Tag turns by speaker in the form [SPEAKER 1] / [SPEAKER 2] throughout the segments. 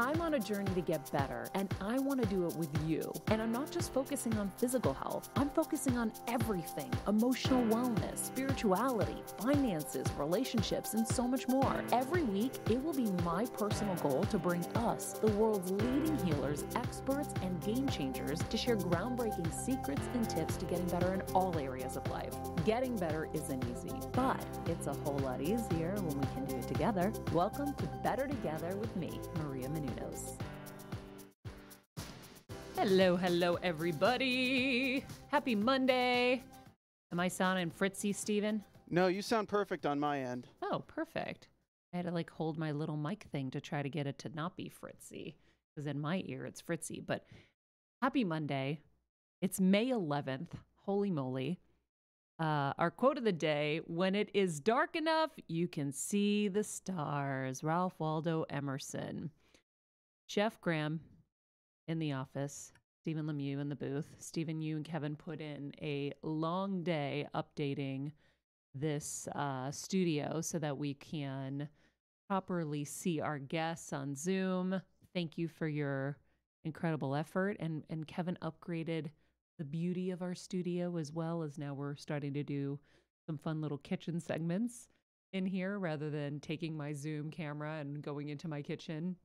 [SPEAKER 1] I'm on a journey to get better, and I want to do it with you. And I'm not just focusing on physical health, I'm focusing on everything emotional wellness, spirituality, finances, relationships, and so much more. Every week, it will be my personal goal to bring us, the world's leading healers, experts, and game changers, to share groundbreaking secrets and tips to getting better in all areas of life. Getting better isn't easy, but it's a whole lot easier when we can do it together. Welcome to Better Together with me, Maria Hello, hello, everybody. Happy Monday. Am I sounding fritzy, Stephen?
[SPEAKER 2] No, you sound perfect on my end.
[SPEAKER 1] Oh, perfect. I had to like hold my little mic thing to try to get it to not be fritzy because in my ear it's fritzy. But happy Monday. It's May 11th. Holy moly. Uh, our quote of the day when it is dark enough, you can see the stars. Ralph Waldo Emerson. Jeff Graham in the office, Stephen Lemieux in the booth. Stephen, you and Kevin put in a long day updating this uh, studio so that we can properly see our guests on Zoom. Thank you for your incredible effort. And, and Kevin upgraded the beauty of our studio as well as now we're starting to do some fun little kitchen segments in here rather than taking my Zoom camera and going into my kitchen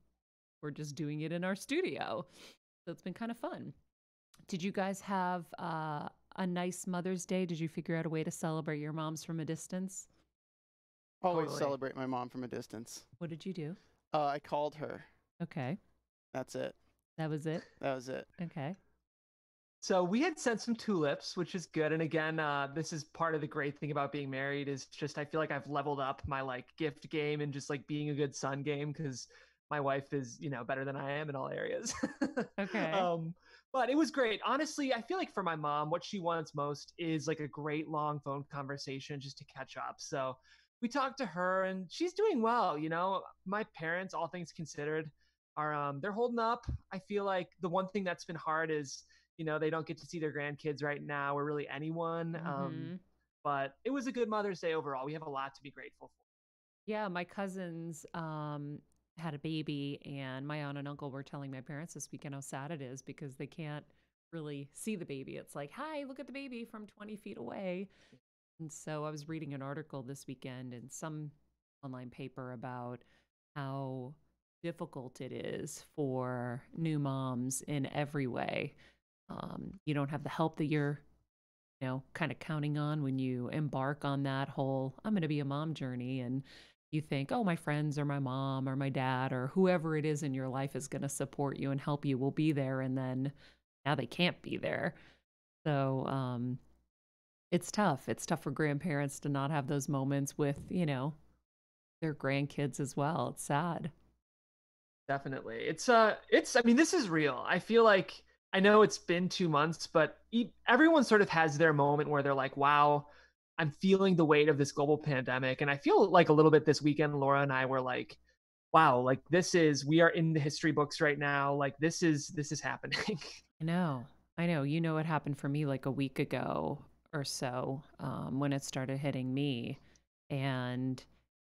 [SPEAKER 1] we're just doing it in our studio. So it's been kind of fun. Did you guys have uh, a nice Mother's Day? Did you figure out a way to celebrate your moms from a distance?
[SPEAKER 2] Always
[SPEAKER 3] Totally.
[SPEAKER 2] celebrate my mom from a distance.
[SPEAKER 1] What did you do?
[SPEAKER 2] Uh, I called her.
[SPEAKER 1] Okay.
[SPEAKER 2] That's it.
[SPEAKER 1] That was it.
[SPEAKER 2] That was it.
[SPEAKER 1] Okay.
[SPEAKER 3] So we had sent some tulips, which is good. And again, uh, this is part of the great thing about being married is just I feel like I've leveled up my like gift game and just like being a good son game because my wife is you know better than I am in all areas.
[SPEAKER 1] Okay.
[SPEAKER 3] Um, but it was great. Honestly, I feel like for my mom, what she wants most is like a great long phone conversation just to catch up. So we talked to her and she's doing well. You know, my parents, all things considered, are um they're holding up. I feel like the one thing that's been hard is you know they don't get to see their grandkids right now or really anyone. Um,
[SPEAKER 1] Mhm.
[SPEAKER 3] but it was a good Mother's Day overall. We have a lot to be grateful for.
[SPEAKER 1] Yeah, my cousins um, had a baby, and my aunt and uncle were telling my parents this weekend how sad it is because they can't really see the baby. It's like, hi, look at the baby from 20 feet away. And so I was reading an article this weekend in some online paper about how difficult it is for new moms in every way. Um, you don't have the help that you're you know, kind of counting on when you embark on that whole I'm going to be a mom journey and you think, oh, my friends or my mom or my dad or whoever it is in your life is going to support you and help you will be there. And then now they can't be there. So um, it's tough. It's tough for grandparents to not have those moments with, you know, their grandkids as well. It's sad.
[SPEAKER 3] Definitely. It's uh it's I mean this is real. I feel like I know it's been 2 months, but everyone sort of has their moment where they're like, "Wow, I'm feeling the weight of this global pandemic." And I feel like a little bit this weekend Laura and I were like, "Wow, like this is we are in the history books right now. Like this is this is happening."
[SPEAKER 1] I know. I know. You know what happened for me like a week ago or so um, when it started hitting me, and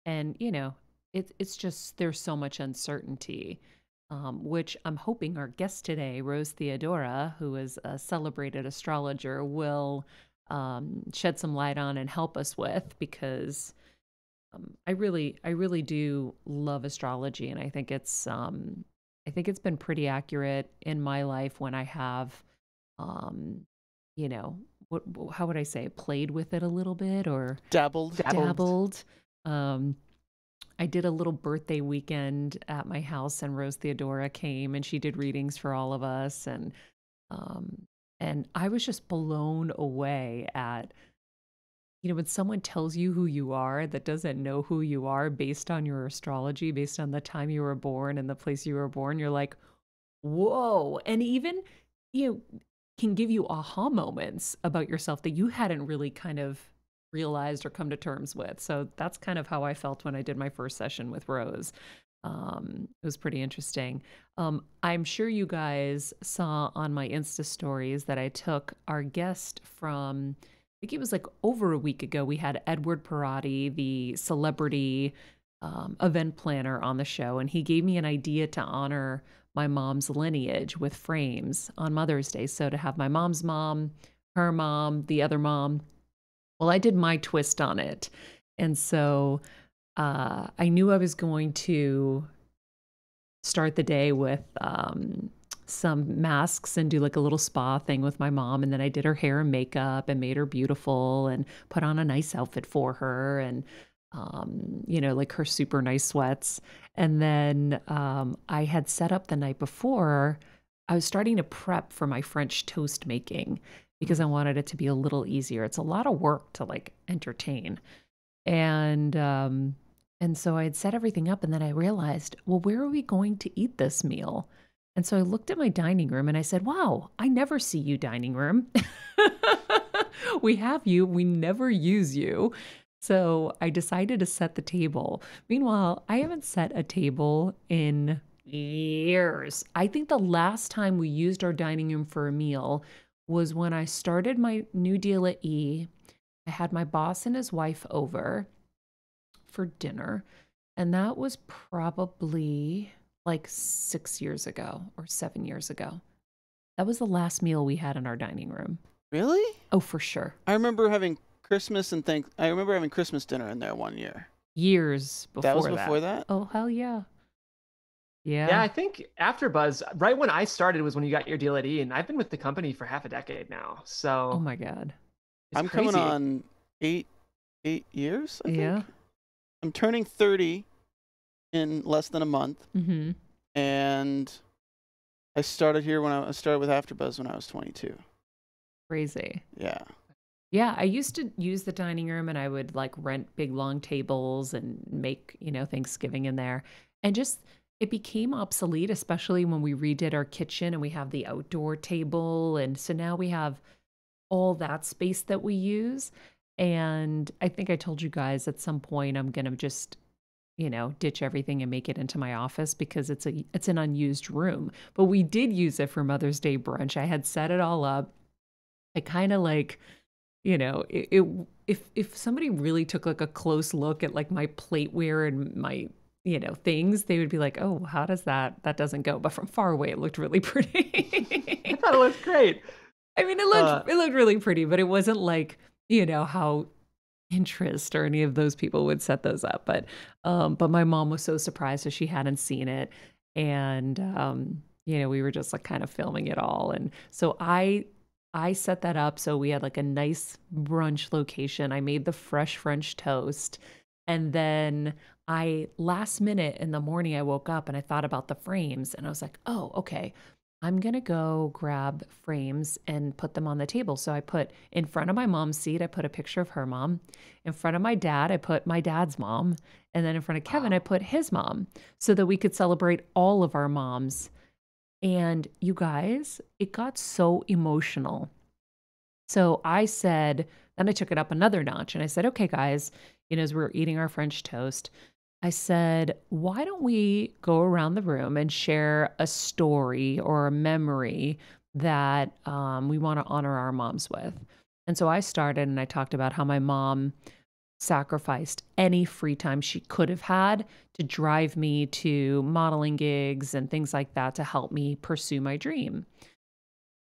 [SPEAKER 1] and you know it's it's just there's so much uncertainty, um, which I'm hoping our guest today, Rose Theodora, who is a celebrated astrologer, will um, shed some light on and help us with because. Um, I really, I really do love astrology, and I think it's, um, I think it's been pretty accurate in my life when I have, um, you know, what, how would I say, played with it a little bit or
[SPEAKER 2] Dabbled.
[SPEAKER 3] Dabbled.
[SPEAKER 1] dabbled. Um, I did a little birthday weekend at my house, and Rose Theodora came and she did readings for all of us, and um, and I was just blown away at, you know, when someone tells you who you are that doesn't know who you are based on your astrology, based on the time you were born and the place you were born, you're like, whoa, and even you know can give you aha moments about yourself that you hadn't really kind of realized or come to terms with. So that's kind of how I felt when I did my first session with Rose. Um, it was pretty interesting. Um, I'm sure you guys saw on my Insta stories that I took our guest from, I think it was like over a week ago. We had Edward Perotti, the celebrity um, event planner on the show, and he gave me an idea to honor my mom's lineage with frames on Mother's Day. So to have my mom's mom, her mom, the other mom. Well, I did my twist on it. And so uh, I knew I was going to start the day with um, some masks and do like a little spa thing with my mom. And then I did her hair and makeup and made her beautiful and put on a nice outfit for her and, um, you know, like her super nice sweats. And then um, I had set up the night before, I was starting to prep for my French toast making because I wanted it to be a little easier. It's a lot of work to like entertain. And, um, and so I had set everything up, and then I realized, well, where are we going to eat this meal? And so I looked at my dining room and I said, Wow, I never see you, dining room. we have you, we never use you. So I decided to set the table. Meanwhile, I haven't set a table in years. I think the last time we used our dining room for a meal was when I started my new deal at E. I had my boss and his wife over for dinner. And that was probably like six years ago or seven years ago. That was the last meal we had in our dining room.
[SPEAKER 2] Really?
[SPEAKER 1] Oh, for sure.
[SPEAKER 2] I remember having Christmas and thank. I remember having Christmas dinner in there one year.
[SPEAKER 1] Years before
[SPEAKER 2] that was before that.
[SPEAKER 1] Oh hell yeah. Yeah.
[SPEAKER 3] Yeah, I think AfterBuzz, right when I started was when you got your deal at E, and I've been with the company for half a decade now. So
[SPEAKER 1] Oh my god.
[SPEAKER 3] it's
[SPEAKER 2] I'm
[SPEAKER 3] crazy.
[SPEAKER 2] coming on eight eight years. I
[SPEAKER 1] Yeah.
[SPEAKER 2] Think. I'm turning thirty in less than a month,
[SPEAKER 1] Mm-hmm.
[SPEAKER 2] and I started here when I, I started with AfterBuzz when I was 22.
[SPEAKER 1] Crazy.
[SPEAKER 2] Yeah.
[SPEAKER 1] Yeah, I used to use the dining room and I would like rent big long tables and make, you know, Thanksgiving in there. And just it became obsolete, especially when we redid our kitchen and we have the outdoor table. And so now we have all that space that we use. And I think I told you guys at some point I'm gonna just, you know, ditch everything and make it into my office because it's a it's an unused room. But we did use it for Mother's Day brunch. I had set it all up. I kind of like you know it, it if if somebody really took like a close look at like my plateware and my you know things they would be like oh how does that that doesn't go but from far away it looked really pretty
[SPEAKER 3] I thought it looked great.
[SPEAKER 1] i mean it looked
[SPEAKER 3] Uh,
[SPEAKER 1] it looked really pretty but it wasn't like you know how Pinterest or any of those people would set those up but um but my mom was so surprised that she hadn't seen it and um you know we were just like kind of filming it all and so i I set that up so we had like a nice brunch location. I made the fresh French toast. And then I, last minute in the morning, I woke up and I thought about the frames and I was like, oh, okay, I'm going to go grab frames and put them on the table. So I put in front of my mom's seat, I put a picture of her mom. In front of my dad, I put my dad's mom. And then in front of Kevin, I put his mom so that we could celebrate all of our moms. And you guys, it got so emotional. So I said, then I took it up another notch and I said, okay, guys, you know, as we were eating our French toast, I said, why don't we go around the room and share a story or a memory that um, we want to honor our moms with? And so I started and I talked about how my mom sacrificed any free time she could have had to drive me to modeling gigs and things like that to help me pursue my dream.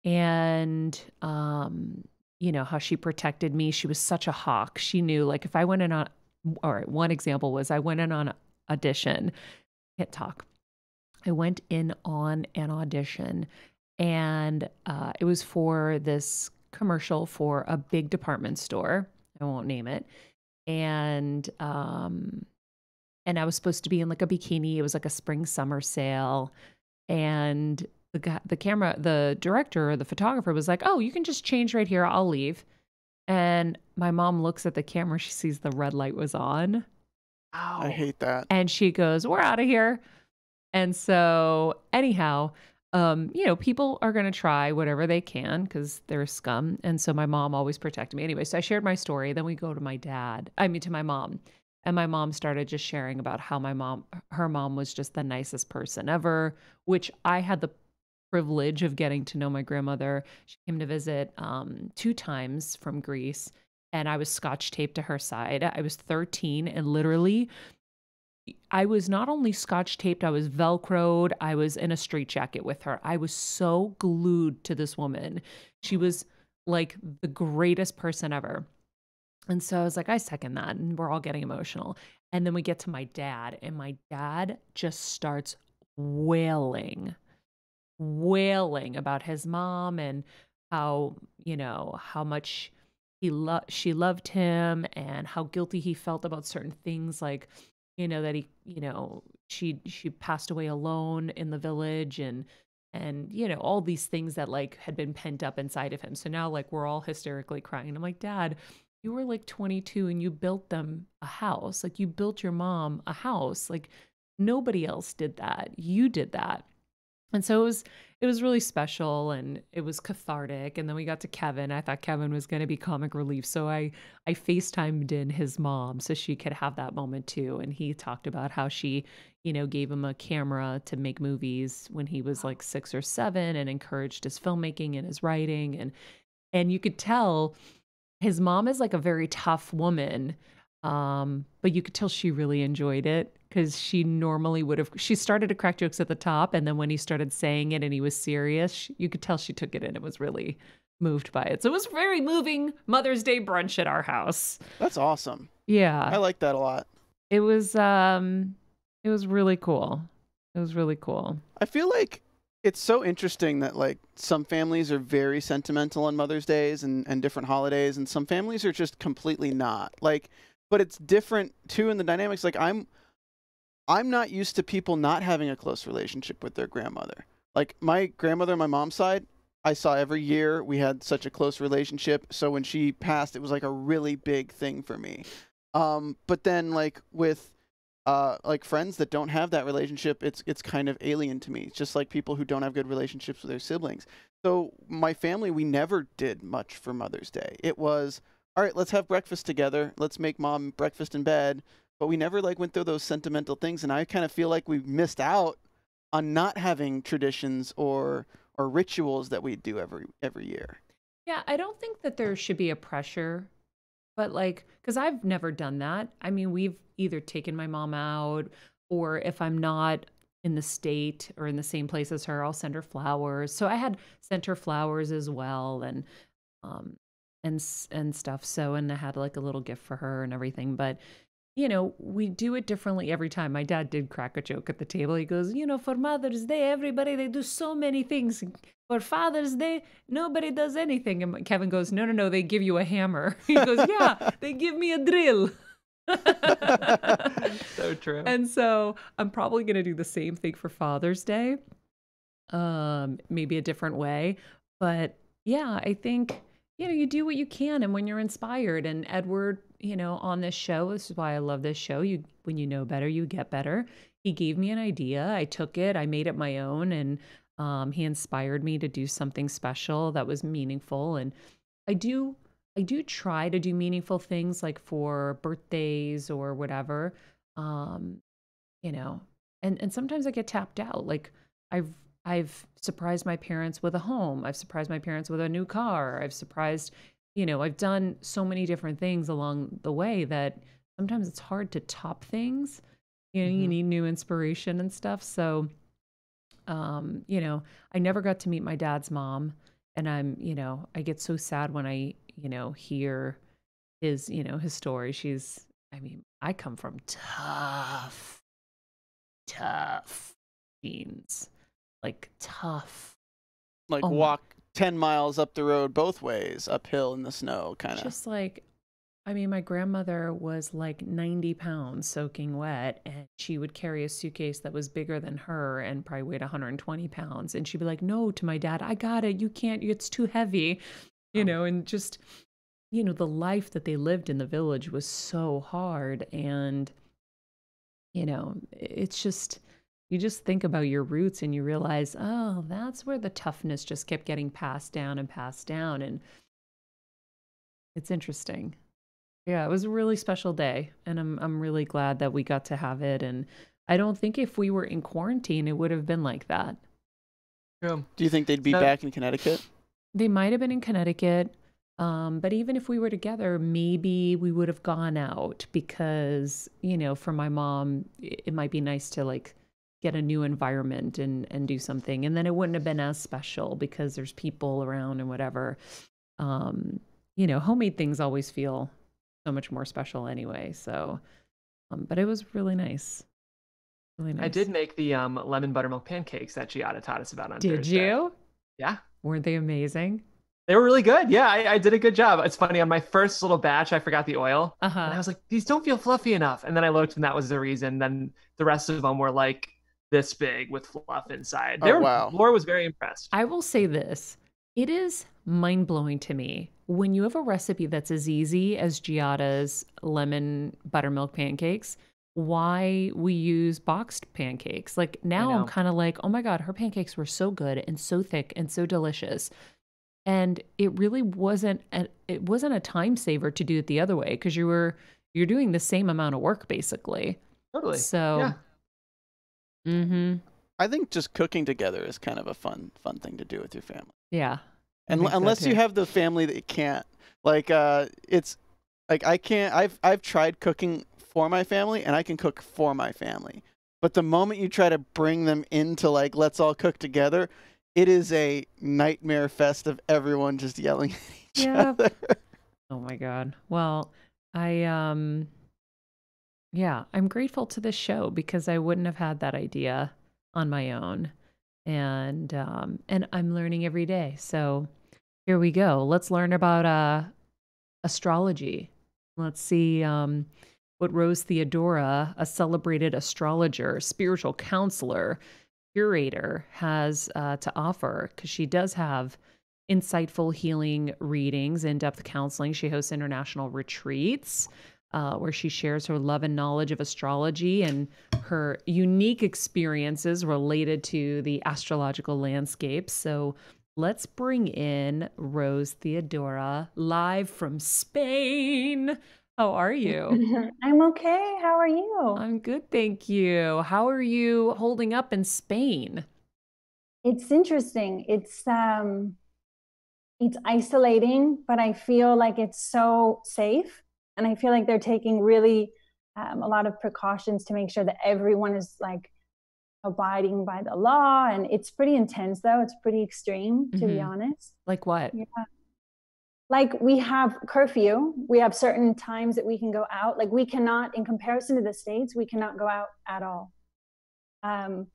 [SPEAKER 1] And, um, you know, how she protected me. She was such a hawk. She knew, like, if I went in on, all right, one example was I went in on audition, can't talk. I went in on an audition and uh, it was for this commercial for a big department store. I won't name it. And um and I was supposed to be in like a bikini. It was like a spring summer sale. And the guy, the camera, the director or the photographer was like, "Oh, you can just change right here. I'll leave." And my mom looks at the camera. She sees the red light was on,
[SPEAKER 3] Ow.
[SPEAKER 2] I hate that.
[SPEAKER 1] and she goes, "We're out of here." And so, anyhow, um, you know, people are going to try whatever they can because they're scum. And so my mom always protected me. Anyway, so I shared my story. Then we go to my dad, I mean, to my mom. And my mom started just sharing about how my mom, her mom was just the nicest person ever, which I had the privilege of getting to know my grandmother. She came to visit um, two times from Greece, and I was scotch taped to her side. I was 13, and literally, I was not only scotch taped, I was velcroed, I was in a straight jacket with her. I was so glued to this woman. She was like the greatest person ever. And so I was like, I second that. And we're all getting emotional. And then we get to my dad, and my dad just starts wailing, wailing about his mom and how, you know, how much he lo- she loved him and how guilty he felt about certain things like you know that he you know she she passed away alone in the village and and you know all these things that like had been pent up inside of him. So now like we're all hysterically crying. And i'm like dad you were like 22 and you built them a house. Like you built your mom a house. Like nobody else did that. You did that and so it was it was really special and it was cathartic. And then we got to kevin. I thought kevin was going to be comic relief so i i facetimed in his mom so she could have that moment too and he talked about how she you know gave him a camera to make movies when he was like six or seven and encouraged his filmmaking and his writing and and you could tell his mom is like a very tough woman um, but you could tell she really enjoyed it because she normally would have. She started to crack jokes at the top, and then when he started saying it and he was serious, she, you could tell she took it in. It was really moved by it. So it was very moving Mother's Day brunch at our house.
[SPEAKER 2] That's awesome.
[SPEAKER 1] Yeah,
[SPEAKER 2] I like that a lot.
[SPEAKER 1] it was. Um, it was really cool. It was really cool.
[SPEAKER 2] I feel like it's so interesting that like some families are very sentimental on Mother's Days and, and different holidays, and some families are just completely not. Like, but it's different too in the dynamics. Like I'm, I'm not used to people not having a close relationship with their grandmother. Like my grandmother on my mom's side, I saw every year. We had such a close relationship. So when she passed, it was like a really big thing for me. Um, but then like with uh, like friends that don't have that relationship, it's it's kind of alien to me. It's just like people who don't have good relationships with their siblings. So my family, we never did much for Mother's Day. It was all right. Let's have breakfast together. Let's make mom breakfast in bed. But we never like went through those sentimental things, and I kind of feel like we missed out on not having traditions or or rituals that we do every every year.
[SPEAKER 1] Yeah, I don't think that there should be a pressure, but like, because I've never done that. I mean, we've either taken my mom out, or if I'm not in the state or in the same place as her, I'll send her flowers. So I had sent her flowers as well, and um, and and stuff. So and I had like a little gift for her and everything. But you know, we do it differently every time. My dad did crack a joke at the table. He goes, you know, for Mother's Day, everybody they do so many things. For Father's Day, nobody does anything. And Kevin goes, no, no, no, they give you a hammer. He goes, yeah, they give me a drill.
[SPEAKER 3] so true.
[SPEAKER 1] And so I'm probably going to do the same thing for Father's Day. Um, maybe a different way, but yeah, I think you know, you do what you can and when you're inspired and Edward, you know, on this show, this is why I love this show. You when you know better, you get better. He gave me an idea. I took it, I made it my own and um, he inspired me to do something special that was meaningful and I do I do try to do meaningful things like for birthdays or whatever. Um, you know, and and sometimes I get tapped out. Like I've I've surprised my parents with a home. I've surprised my parents with a new car. I've surprised, you know, I've done so many different things along the way that sometimes it's hard to top things. You know, you
[SPEAKER 3] Mhm.
[SPEAKER 1] need new inspiration and stuff. So um, you know, I never got to meet my dad's mom and I'm, you know, I get so sad when I, you know, hear his, you know, his story. She's I mean, I come from tough tough genes. Like tough.
[SPEAKER 2] Like
[SPEAKER 1] Oh my-
[SPEAKER 2] walk ten miles up the road both ways, uphill in the snow, kind of.
[SPEAKER 1] Just like I mean, my grandmother was like 90 pounds soaking wet, and she would carry a suitcase that was bigger than her and probably weighed 120 pounds. And she'd be like, No, to my dad, I got it. You can't, it's too heavy, you
[SPEAKER 3] Oh.
[SPEAKER 1] know, and just, you know, the life that they lived in the village was so hard. And, you know, it's just, you just think about your roots and you realize, oh, that's where the toughness just kept getting passed down and passed down. And it's interesting. Yeah, it was a really special day, and I'm I'm really glad that we got to have it. And I don't think if we were in quarantine, it would have been like that.
[SPEAKER 3] True.
[SPEAKER 2] Do you think they'd be
[SPEAKER 3] So-
[SPEAKER 2] back in Connecticut?
[SPEAKER 1] They might have been in Connecticut. Um, but even if we were together, maybe we would have gone out because, you know, for my mom, it, it might be nice to like get a new environment and and do something. And then it wouldn't have been as special because there's people around and whatever. Um, you know, homemade things always feel so much more special anyway. So, um, but it was really nice. Really nice.
[SPEAKER 3] I did make the um, lemon buttermilk pancakes that Giada taught us about on
[SPEAKER 1] Did
[SPEAKER 3] Thursday.
[SPEAKER 1] you?
[SPEAKER 3] Yeah.
[SPEAKER 1] Weren't they amazing?
[SPEAKER 3] They were really good. Yeah, I, I did a good job. It's funny. On my first little batch, I forgot the oil.
[SPEAKER 1] Uh
[SPEAKER 3] And I was like, these don't feel fluffy enough. And then I looked, and that was the reason. Then the rest of them were like this big with fluff inside. They
[SPEAKER 2] Oh,
[SPEAKER 3] were,
[SPEAKER 2] wow.
[SPEAKER 3] Laura was very impressed.
[SPEAKER 1] I will say this. It is mind blowing to me when you have a recipe that's as easy as Giada's lemon buttermilk pancakes. Why we use boxed pancakes? Like now, I'm kind of like, oh my god, her pancakes were so good and so thick and so delicious, and it really wasn't. A, it wasn't a time saver to do it the other way because you were you're doing the same amount of work basically.
[SPEAKER 3] totally.
[SPEAKER 1] So,
[SPEAKER 3] yeah.
[SPEAKER 1] Mm-hmm,
[SPEAKER 2] I think just cooking together is kind of a fun fun thing to do with your family.
[SPEAKER 1] yeah,
[SPEAKER 2] And
[SPEAKER 1] so,
[SPEAKER 2] unless you have the family that you can't, like, uh, it's like I can't. I've I've tried cooking for my family, and I can cook for my family. But the moment you try to bring them into like, let's all cook together, it is a nightmare fest of everyone just yelling at each
[SPEAKER 1] Yeah.
[SPEAKER 2] other.
[SPEAKER 1] Oh my god. Well, I um yeah, I'm grateful to this show because I wouldn't have had that idea on my own. And um and I'm learning every day. So here we go. Let's learn about uh astrology. Let's see um what Rose Theodora, a celebrated astrologer, spiritual counselor, curator, has uh, to offer because she does have insightful healing readings, in depth counseling. She hosts international retreats uh, where she shares her love and knowledge of astrology and her unique experiences related to the astrological landscape. So let's bring in Rose Theodora live from Spain. How are you?
[SPEAKER 4] I'm okay. How are you?
[SPEAKER 1] I'm good, thank you. How are you holding up in Spain?
[SPEAKER 4] It's interesting. It's um it's isolating, but I feel like it's so safe. And I feel like they're taking really um, a lot of precautions to make sure that everyone is like abiding by the law. And it's pretty intense though. It's pretty extreme, to be
[SPEAKER 1] Mhm.
[SPEAKER 4] honest.
[SPEAKER 1] Like what?
[SPEAKER 4] Yeah. Like we have curfew, we have certain times that we can go out. Like we cannot, in comparison to the States, we cannot go out at all. Um,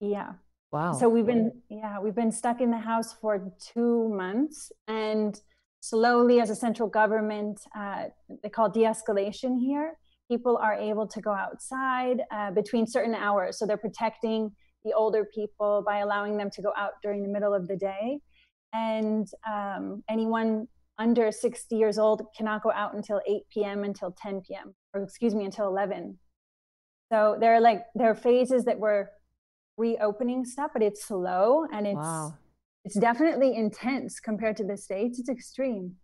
[SPEAKER 4] yeah.
[SPEAKER 1] Wow.
[SPEAKER 4] So we've been, yeah, we've been stuck in the house for two months, and slowly, as a central government, uh, they call de-escalation here. People are able to go outside uh, between certain hours, so they're protecting the older people by allowing them to go out during the middle of the day, and um, anyone under 60 years old cannot go out until 8 p.m. until 10 p.m. or excuse me until 11. So there are like there are phases that we're reopening stuff, but it's slow and it's
[SPEAKER 1] wow.
[SPEAKER 4] It's definitely intense compared to the states. It's extreme.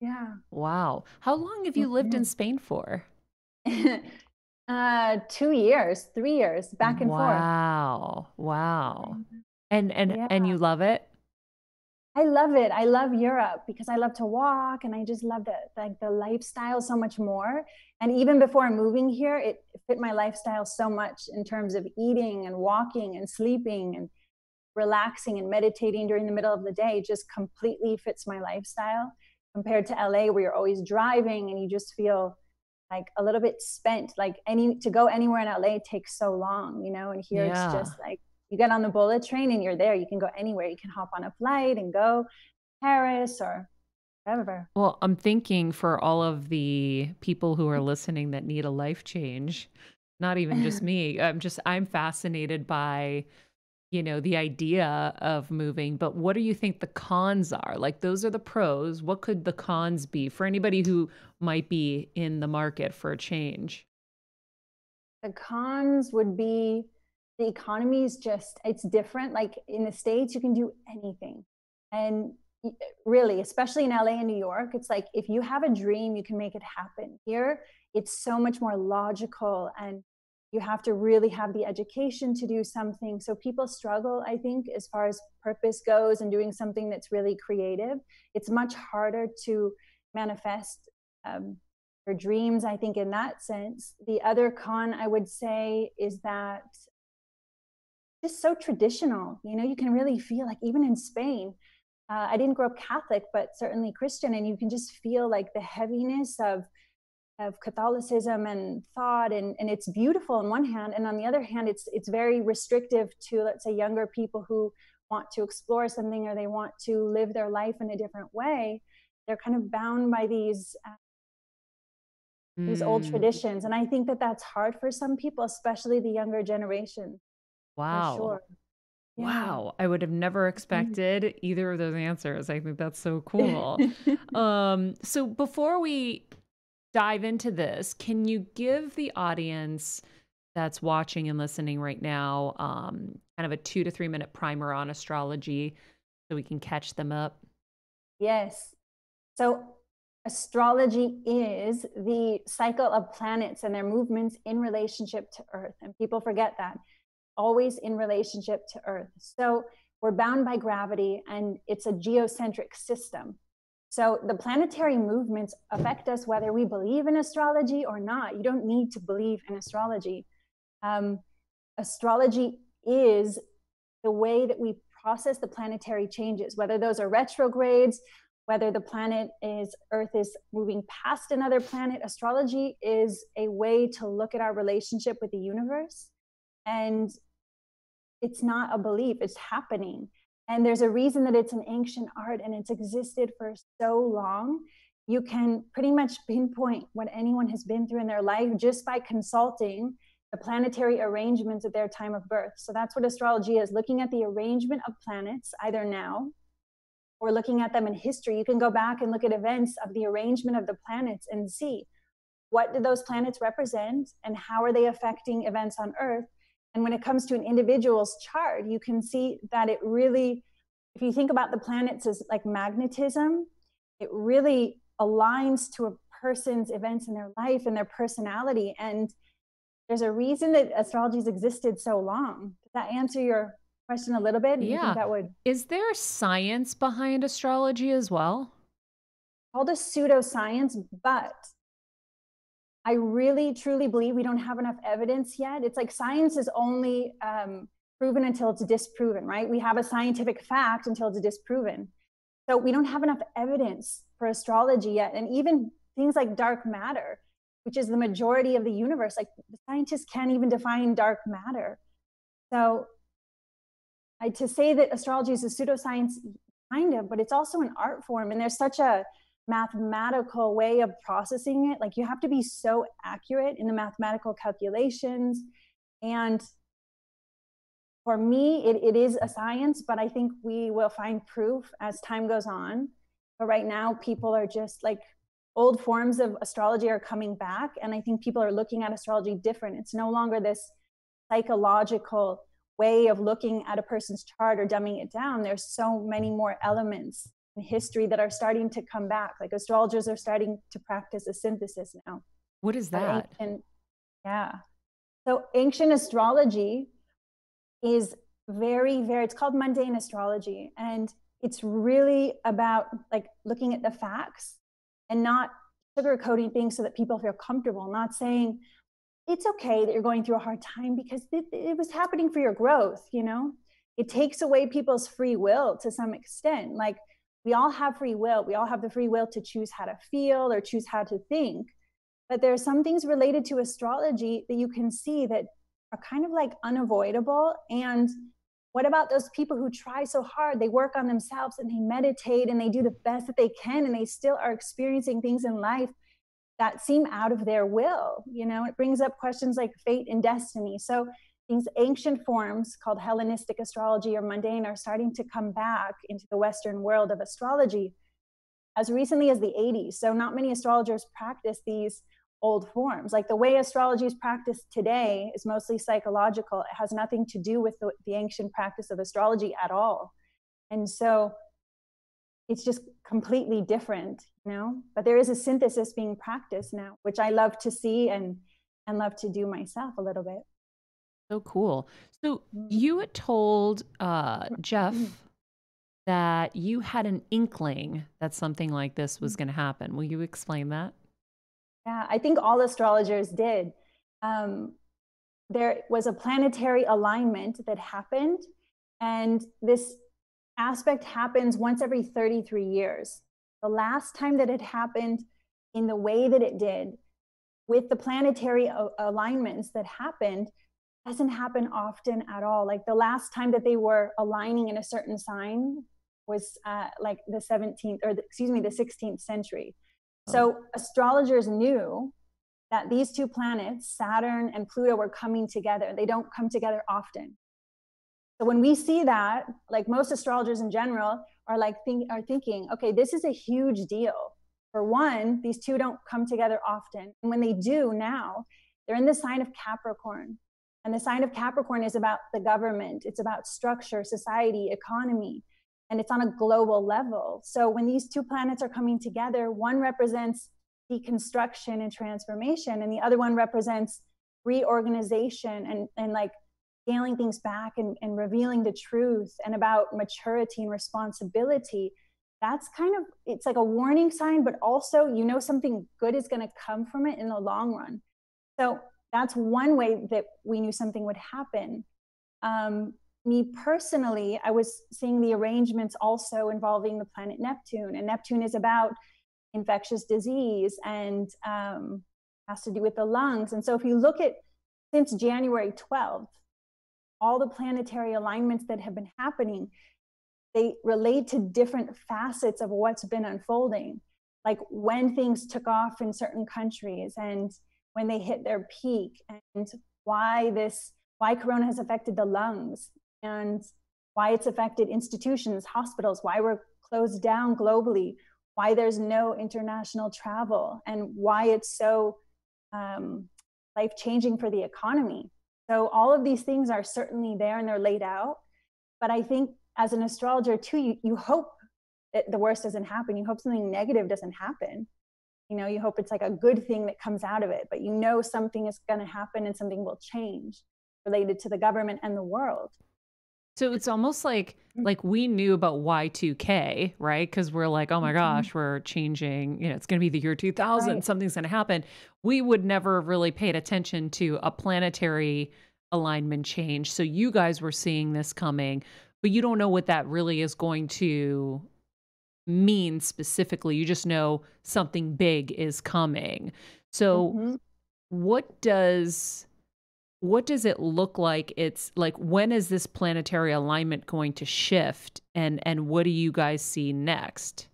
[SPEAKER 4] Yeah.
[SPEAKER 1] Wow. How long have you lived in. Spain for?
[SPEAKER 4] uh, two years, three years, back and forth.
[SPEAKER 1] Wow. Wow.
[SPEAKER 4] forth.
[SPEAKER 1] And and and you love it?
[SPEAKER 4] I love it. I love Europe because I love to walk and I just love the like the lifestyle so much more. And even before moving here, it fit my lifestyle so much in terms of eating and walking and sleeping and relaxing and meditating during the middle of the day. Just completely fits my lifestyle compared to LA where you're always driving and you just feel like a little bit spent. Like any to go anywhere in LA takes so long, you know, and here
[SPEAKER 1] Yeah.
[SPEAKER 4] it's just like you get on the bullet train and you're there. You can go anywhere. You can hop on a flight and go Paris or wherever.
[SPEAKER 1] Well, I'm thinking for all of the people who are listening that need a life change, not even just me. I'm just I'm fascinated by you know the idea of moving, but what do you think the cons are? Like those are the pros. What could the cons be for anybody who might be in the market for a change?
[SPEAKER 4] The cons would be the economy is just it's different. Like in the States, you can do anything. And really, especially in LA and New York, it's like if you have a dream, you can make it happen. Here, it's so much more logical and You have to really have the education to do something. So people struggle, I think, as far as purpose goes and doing something that's really creative. It's much harder to manifest um, your dreams, I think, in that sense. The other con I would say is that just so traditional. You know, you can really feel like even in Spain, uh, I didn't grow up Catholic, but certainly Christian, and you can just feel like the heaviness of of Catholicism and thought, and, and it's beautiful on one hand, and on the other hand, it's it's very restrictive to let's say younger people who want to explore something or they want to live their life in a different way. They're kind of bound by these uh, these mm. old traditions, and I think that that's hard for some people, especially the younger generation.
[SPEAKER 1] Wow. Sure. Yeah. Wow, I would have never mm-hmm. expected either of those answers. I think that's so cool. um, so before we dive into this, can you give the audience that's watching and listening right now um, kind of a two to three minute primer on astrology so we can catch them up?
[SPEAKER 4] Yes. So, astrology is the cycle of planets and their movements in relationship to Earth. And people forget that, always in relationship to Earth. So, we're bound by gravity and it's a geocentric system. So the planetary movements affect us whether we believe in astrology or not. You don't need to believe in astrology. Um, astrology is the way that we process the planetary changes, whether those are retrogrades, whether the planet is Earth is moving past another planet. Astrology is a way to look at our relationship with the universe. And it's not a belief, it's happening. And there's a reason that it's an ancient art and it's existed for so long. You can pretty much pinpoint what anyone has been through in their life just by consulting the planetary arrangements at their time of birth. So that's what astrology is looking at the arrangement of planets, either now or looking at them in history. You can go back and look at events of the arrangement of the planets and see what do those planets represent and how are they affecting events on Earth and when it comes to an individual's chart, you can see that it really, if you think about the planets as like magnetism, it really aligns to a person's events in their life and their personality. And there's a reason that astrology's existed so long. Does that answer your question a little bit?
[SPEAKER 1] yeah. that would. Is there science behind astrology as well?
[SPEAKER 4] Called a pseudoscience, but I really truly believe we don't have enough evidence yet. It's like science is only um, proven until it's disproven, right? We have a scientific fact until it's disproven. So we don't have enough evidence for astrology yet. And even things like dark matter, which is the majority of the universe, like the scientists can't even define dark matter. So I, to say that astrology is a pseudoscience, kind of, but it's also an art form. And there's such a mathematical way of processing it. Like you have to be so accurate in the mathematical calculations. And for me, it, it is a science, but I think we will find proof as time goes on. But right now, people are just like old forms of astrology are coming back. And I think people are looking at astrology different. It's no longer this psychological way of looking at a person's chart or dumbing it down. There's so many more elements history that are starting to come back. Like astrologers are starting to practice a synthesis now.
[SPEAKER 1] What is that?
[SPEAKER 4] Ancient, yeah. So ancient astrology is very, very, it's called mundane astrology. And it's really about like looking at the facts and not sugarcoating things so that people feel comfortable, not saying, it's okay that you're going through a hard time because it, it was happening for your growth, you know? It takes away people's free will to some extent. Like we all have free will. We all have the free will to choose how to feel or choose how to think. But there are some things related to astrology that you can see that are kind of like unavoidable. And what about those people who try so hard? They work on themselves and they meditate and they do the best that they can and they still are experiencing things in life that seem out of their will. You know, it brings up questions like fate and destiny. So these ancient forms called Hellenistic astrology or mundane are starting to come back into the Western world of astrology as recently as the 80s. So, not many astrologers practice these old forms. Like the way astrology is practiced today is mostly psychological, it has nothing to do with the, the ancient practice of astrology at all. And so, it's just completely different, you know? But there is a synthesis being practiced now, which I love to see and and love to do myself a little bit.
[SPEAKER 1] So cool. So
[SPEAKER 4] Mm.
[SPEAKER 1] you had told uh, Jeff that you had an inkling that something like this was going to happen. Will you explain that?
[SPEAKER 4] Yeah, I think all astrologers did. Um, there was a planetary alignment that happened, and this aspect happens once every 33 years. The last time that it happened in the way that it did, with the planetary alignments that happened, doesn't happen often at all. Like the last time that they were aligning in a certain sign was uh, like the 17th, or the, excuse me, the 16th century. So astrologers knew that these two planets, Saturn and Pluto, were coming together. They don't come together often. So when we see that, like most astrologers in general are like think, are thinking, okay, this is a huge deal. For one, these two don't come together often, and when they do now, they're in the sign of Capricorn. And the sign of Capricorn is about the government. It's about structure, society, economy and it's on a global level. So when these two planets are coming together, one represents deconstruction and transformation, and the other one represents reorganization and, and like scaling things back and, and revealing the truth and about maturity and responsibility. That's kind of it's like a warning sign, but also you know something good is going to come from it in the long run. So that's one way that we knew something would happen. Um, me personally, I was seeing the arrangements also involving the planet Neptune, and Neptune is about infectious disease and um, has to do with the lungs. And so, if you look at since January 12th, all the planetary alignments that have been happening, they relate to different facets of what's been unfolding, like when things took off in certain countries and when they hit their peak, and why this why corona has affected the lungs and why it's affected institutions, hospitals, why we're closed down globally, why there's no international travel, and why it's so um, life changing for the economy. So, all of these things are certainly there and they're laid out. But I think as an astrologer, too, you, you hope that the worst doesn't happen. You hope something negative doesn't happen. You know, you hope it's like a good thing that comes out of it, but you know something is going to happen and something will change related to the government and the world.
[SPEAKER 1] So it's almost like like we knew about Y2K, right? Because we're like, oh my
[SPEAKER 4] Mhm.
[SPEAKER 1] gosh, we're changing. You know, it's going to be the year 2000.
[SPEAKER 4] Right.
[SPEAKER 1] Something's going to happen. We would never have really paid attention to a planetary alignment change. So you guys were seeing this coming, but you don't know what that really is going to mean specifically. You just know something big is coming. So
[SPEAKER 4] Mhm.
[SPEAKER 1] what does what does it look like it's like when is this planetary alignment going to shift and and what do you guys see next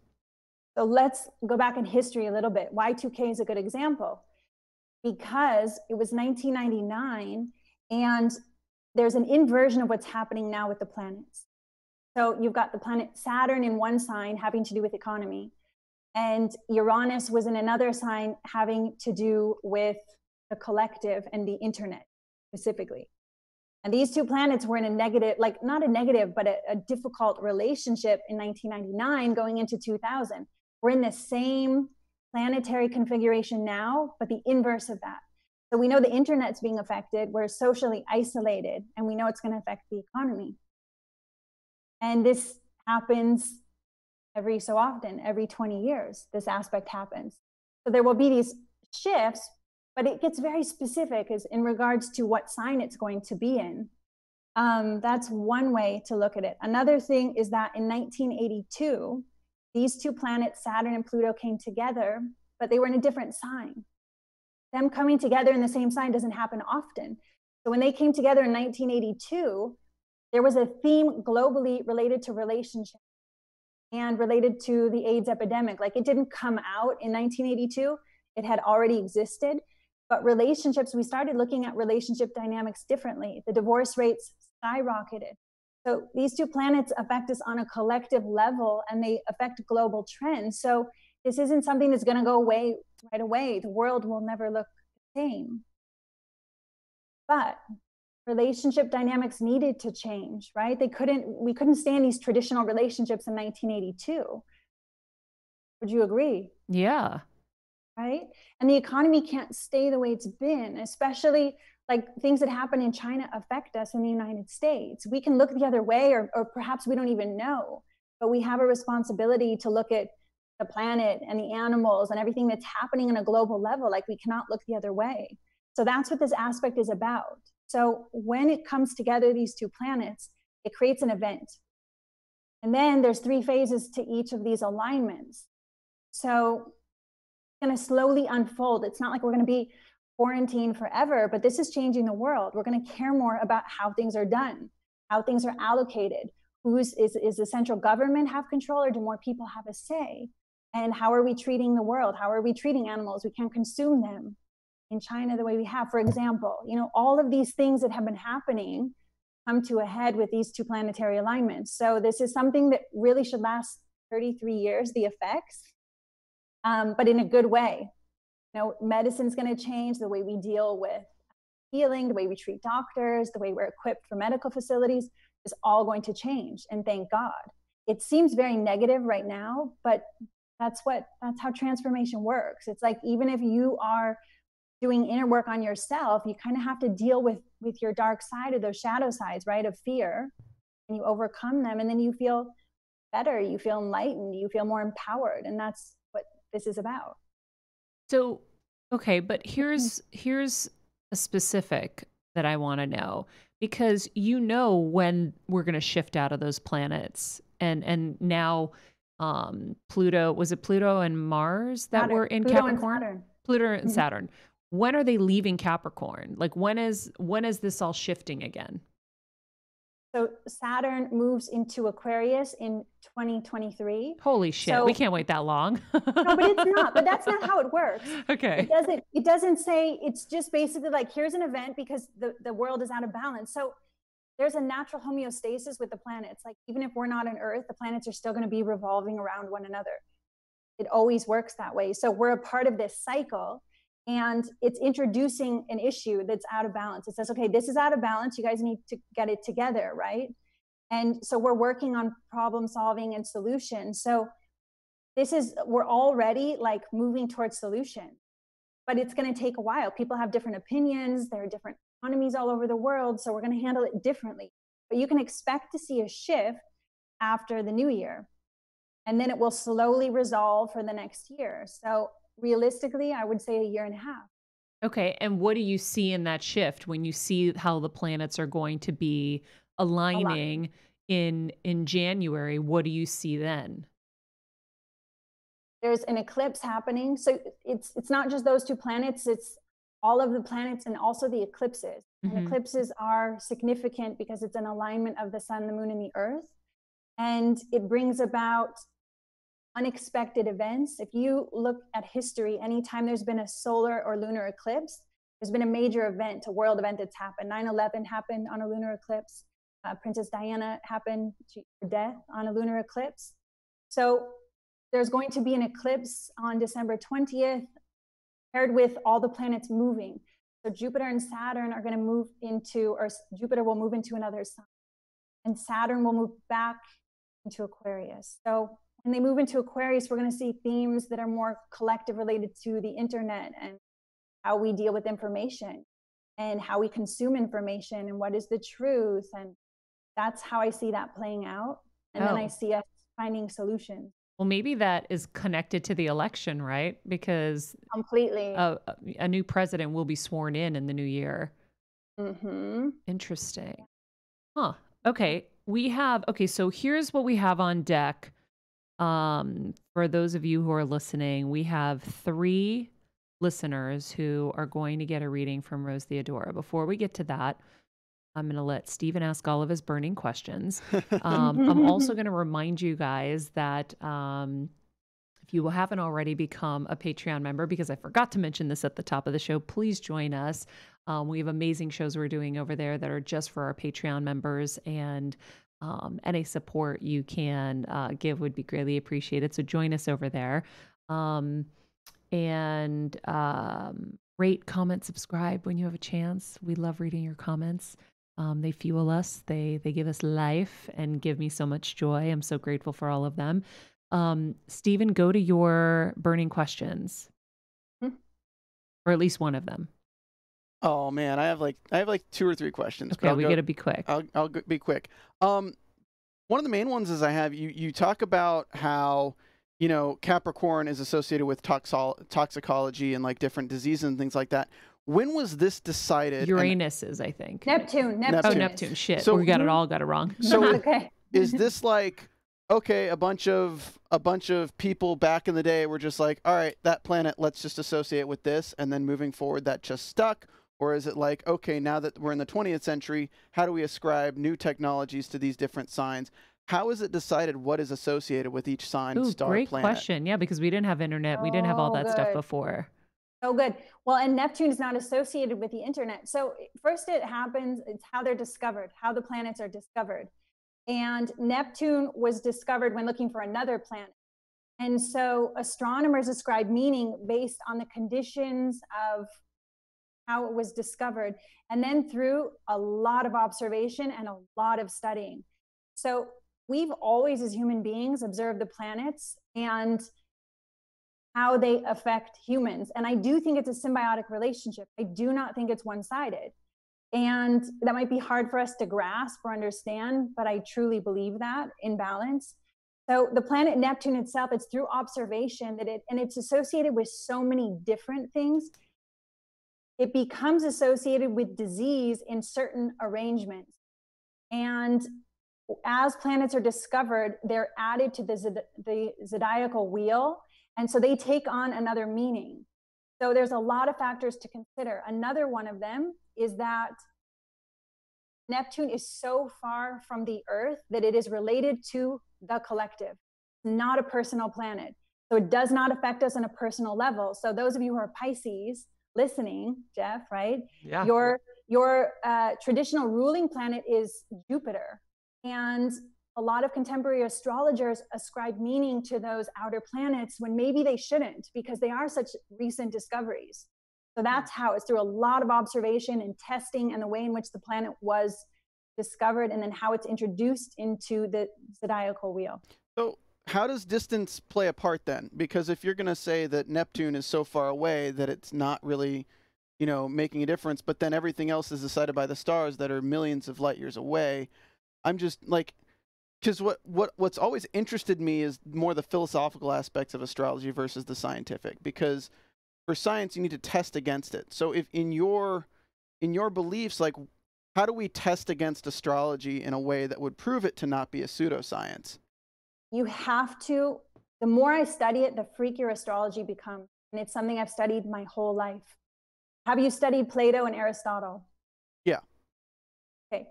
[SPEAKER 4] So let's go back in history a little bit. Y2K is a good example because it was 1999 and there's an inversion of what's happening now with the planets. So you've got the planet Saturn in one sign having to do with economy, and Uranus was in another sign having to do with the collective and the internet specifically. And these two planets were in a negative, like not a negative, but a, a difficult relationship in 1999 going into 2000. We're in the same planetary configuration now, but the inverse of that. So we know the internet's being affected, we're socially isolated, and we know it's going to affect the economy. And this happens every so often, every 20 years, this aspect happens. So there will be these shifts, but it gets very specific as in regards to what sign it's going to be in. Um, that's one way to look at it. Another thing is that in 1982, these two planets, Saturn and Pluto, came together, but they were in a different sign. Them coming together in the same sign doesn't happen often. So when they came together in 1982, there was a theme globally related to relationships and related to the AIDS epidemic. Like it didn't come out in 1982, it had already existed. But relationships, we started looking at relationship dynamics differently. The divorce rates skyrocketed. So these two planets affect us on a collective level and they affect global trends. So this isn't something that's going to go away right away. The world will never look the same. But relationship dynamics needed to change, right? They couldn't we couldn't stand these traditional relationships in 1982. Would you agree?
[SPEAKER 1] yeah
[SPEAKER 4] right? And the economy can't stay the way it's been, especially like things that happen in China affect us in the United States. We can look the other way, or, or perhaps we don't even know, but we have a responsibility to look at the planet and the animals and everything that's happening on a global level. Like we cannot look the other way. So that's what this aspect is about. So when it comes together, these two planets, it creates an event. And then there's three phases to each of these alignments. So it's going to slowly unfold. It's not like we're going to be quarantined forever, but this is changing the world. We're going to care more about how things are done, how things are allocated. Who's is, is the central government have control or do more people have a say? And how are we treating the world? How are we treating animals? We can't consume them in China the way we have. For example, you know, all of these things that have been happening come to a head with these two planetary alignments. So this is something that really should last 33 years, the effects, um, but in a good way. You know, medicine's going to change the way we deal with healing, the way we treat doctors, the way we're equipped for medical facilities is all going to change. And thank God. It seems very negative right now, but that's what that's how transformation works. It's like even if you are doing inner work on yourself, you kind of have to deal with with your dark side of those shadow sides, right? Of fear, and you overcome them, and then you feel better, you feel enlightened, you feel more empowered, and that's what this is about.
[SPEAKER 1] So, okay, but here's here's a specific that I want to know because you know when we're going to shift out of those planets, and and now um Pluto was it Pluto and Mars that
[SPEAKER 4] Saturn.
[SPEAKER 1] were in
[SPEAKER 4] Pluto and
[SPEAKER 1] Capricorn?
[SPEAKER 4] Saturn.
[SPEAKER 1] Pluto and
[SPEAKER 4] Mhm.
[SPEAKER 1] Saturn. When are they leaving Capricorn? Like when is when is this all shifting again?
[SPEAKER 4] So Saturn moves into Aquarius in 2023.
[SPEAKER 1] Holy shit, we can't wait that long.
[SPEAKER 4] No, but it's not. But that's not how it works.
[SPEAKER 1] okay.
[SPEAKER 4] It doesn't. It doesn't say. It's just basically like here's an event because the the world is out of balance. So there's a natural homeostasis with the planets. Like even if we're not on Earth, the planets are still going to be revolving around one another. It always works that way. So we're a part of this cycle. And it's introducing an issue that's out of balance. It says, okay, this is out of balance. You guys need to get it together, right? And so we're working on problem solving and solution. So this is, we're already like moving towards solution, but it's going to take a while. People have different opinions. There are different economies all over the world. So we're going to handle it differently. But you can expect to see a shift after the new year. And then it will slowly resolve for the next year. So realistically, I would say a year and a half.
[SPEAKER 1] Okay, and what do you see in that shift when you see how the planets are going to be aligning in in January? What do you see then?
[SPEAKER 4] there's an eclipse happening so it's it's not just those two planets it's all of the planets and also the eclipses
[SPEAKER 1] Mhm.
[SPEAKER 4] and eclipses are significant because it's an alignment of the sun the moon and the earth and it brings about unexpected events if you look at history anytime there's been a solar or lunar eclipse there's been a major event a world event that's happened 9-11 happened on a lunar eclipse uh, princess diana happened to death on a lunar eclipse so there's going to be an eclipse on December 20th, paired with all the planets moving. So Jupiter and Saturn are going to move into, or Jupiter will move into another sign, and Saturn will move back into Aquarius. So when they move into Aquarius, we're going to see themes that are more collective related to the internet and how we deal with information and how we consume information and what is the truth. And that's how I see that playing out. And then
[SPEAKER 1] Oh.
[SPEAKER 4] I see us finding solutions.
[SPEAKER 1] Well, maybe that is connected to the election, right? Because
[SPEAKER 4] completely.
[SPEAKER 1] a, a new president will be sworn in in the new year.
[SPEAKER 4] hmm
[SPEAKER 1] Interesting. Huh. Okay. We have okay, so here's what we have on deck. Um, for those of you who are listening, we have three listeners who are going to get a reading from Rose Theodora. Before we get to that, I'm going to let Stephen ask all of his burning questions. Um, I'm also going to remind you guys that um, if you haven't already become a Patreon member, because I forgot to mention this at the top of the show, please join us. Um, we have amazing shows we're doing over there that are just for our Patreon members, and um, any support you can uh, give would be greatly appreciated. So join us over there. Um, and um, rate, comment, subscribe when you have a chance. We love reading your comments. Um, they fuel us. They they give us life and give me so much joy. I'm so grateful for all of them. Um, Stephen, go to your burning questions. or at least one of them.
[SPEAKER 2] Oh man, I have like I have like two or three questions. but
[SPEAKER 1] Okay, we
[SPEAKER 2] go-
[SPEAKER 1] got to be quick.
[SPEAKER 2] I'll I'll be quick. Um, one of the main ones is I have you you talk about how you know Capricorn is associated with toxol- toxicology and like different diseases and things like that. When was this decided? and
[SPEAKER 1] Uranus is, I think.
[SPEAKER 4] Neptune, Neptune.
[SPEAKER 1] Oh,
[SPEAKER 2] Neptune.
[SPEAKER 1] Neptune. Shit.
[SPEAKER 2] So-
[SPEAKER 1] we got it all got it wrong.
[SPEAKER 2] So-
[SPEAKER 4] okay.
[SPEAKER 2] is this like okay? A bunch of a bunch of people back in the day were just like, all right, that planet, let's just associate with this, and then moving forward, that just stuck. Or is it like, okay, now that we're in the 20th century, how do we ascribe new technologies to these different signs? How is it decided what is associated with each sign,
[SPEAKER 1] Ooh,
[SPEAKER 2] star,
[SPEAKER 1] great
[SPEAKER 2] planet?
[SPEAKER 1] question. Yeah, because we didn't have internet. We didn't have all
[SPEAKER 4] Oh,
[SPEAKER 1] that stuff before.
[SPEAKER 4] Oh, good. Well, and Neptune is not associated with the internet. So, first, it happens, it's how they're discovered, how the planets are discovered. And Neptune was discovered when looking for another planet. And so, astronomers ascribe meaning based on the conditions of how it was discovered, and then through a lot of observation and a lot of studying. So, we've always, as human beings, observed the planets and how they affect humans. And I do think it's a symbiotic relationship. I do not think it's one sided. And that might be hard for us to grasp or understand, but I truly believe that in balance. So the planet Neptune itself, it's through observation that it, and it's associated with so many different things. It becomes associated with disease in certain arrangements. And as planets are discovered, they're added to the, the zodiacal wheel. And so they take on another meaning. So there's a lot of factors to consider. Another one of them is that Neptune is so far from the Earth that it is related to the collective, not a personal planet. So it does not affect us on a personal level. So those of you who are Pisces listening, Jeff, right?
[SPEAKER 3] Yeah.
[SPEAKER 4] Your your uh, traditional ruling planet is Jupiter, and a lot of contemporary astrologers ascribe meaning to those outer planets when maybe they shouldn't because they are such recent discoveries. So that's how it's through a lot of observation and testing and the way in which the planet was discovered and then how it's introduced into the zodiacal wheel.
[SPEAKER 2] So, how does distance play a part then? Because if you're going to say that Neptune is so far away that it's not really, you know, making a difference, but then everything else is decided by the stars that are millions of light years away, I'm just like, because what, what what's always interested me is more the philosophical aspects of astrology versus the scientific. Because for science, you need to test against it. So, if in your in your beliefs, like, how do we test against astrology in a way that would prove it to not be a pseudoscience?
[SPEAKER 4] You have to the more i study it the freakier astrology becomes. And it's something i've studied my whole life. Have you studied plato and aristotle?
[SPEAKER 2] Yeah.
[SPEAKER 4] okay.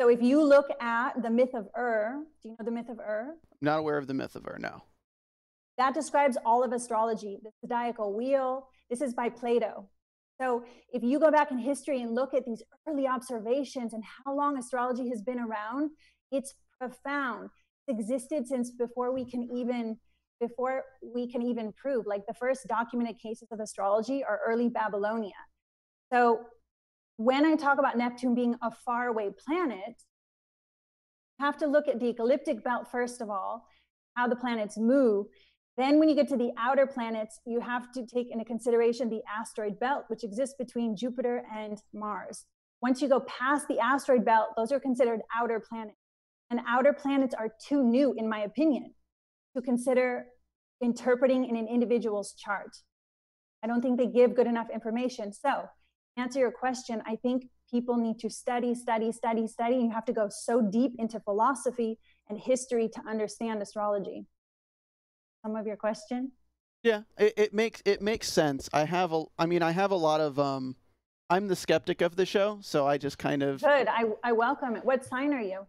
[SPEAKER 4] So if you look at the myth of ur do you know the myth of ur?
[SPEAKER 2] Not aware of the myth of Ur, no.
[SPEAKER 4] that describes all of astrology. The zodiacal wheel this is by plato. So if you go back in history and look at these early observations and how long astrology has been around it's profound existed since before we can even before we can even prove like the first documented cases of astrology are early babylonia. So when i talk about neptune being a faraway planet you have to look at the ecliptic belt first of all how the planets move. Then when you get to the outer planets you have to take into consideration the asteroid belt which exists between jupiter and mars. Once you go past the asteroid belt those are considered outer planets and outer planets are too new, in my opinion, to consider interpreting in an individual's chart. I don't think they give good enough information. So, answer your question, I think people need to study, study, study, study. You have to go so deep into philosophy and history to understand astrology. Some of your question?
[SPEAKER 2] Yeah, it, it makes it makes sense. I have a, I mean, I have a lot of um, I'm the skeptic of the show, so I just kind of,
[SPEAKER 4] Good. I, I welcome it. What sign are you?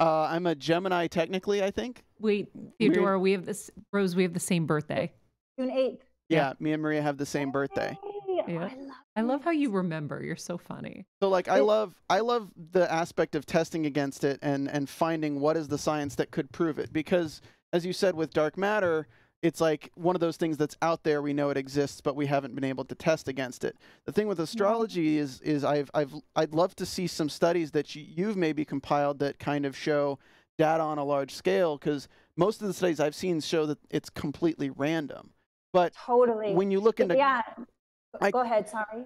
[SPEAKER 2] Uh, I'm a Gemini technically, I think.
[SPEAKER 1] Wait, Theodora, we have this Rose, we have the same birthday.
[SPEAKER 4] June 8th.
[SPEAKER 2] Yeah,
[SPEAKER 1] Yeah.
[SPEAKER 2] me and Maria have the same birthday.
[SPEAKER 1] Yeah.
[SPEAKER 4] I love
[SPEAKER 1] I love how you remember. You're so funny.
[SPEAKER 2] So like I love I love the aspect of testing against it and and finding what is the science that could prove it because as you said with dark matter it's like one of those things that's out there we know it exists but we haven't been able to test against it. The thing with mm-hmm. astrology is is I've I've I'd love to see some studies that you, you've maybe compiled that kind of show data on a large scale cuz most of the studies I've seen show that it's completely random. But
[SPEAKER 4] Totally.
[SPEAKER 2] when you look into
[SPEAKER 4] yeah
[SPEAKER 2] I-
[SPEAKER 4] Go ahead. Sorry.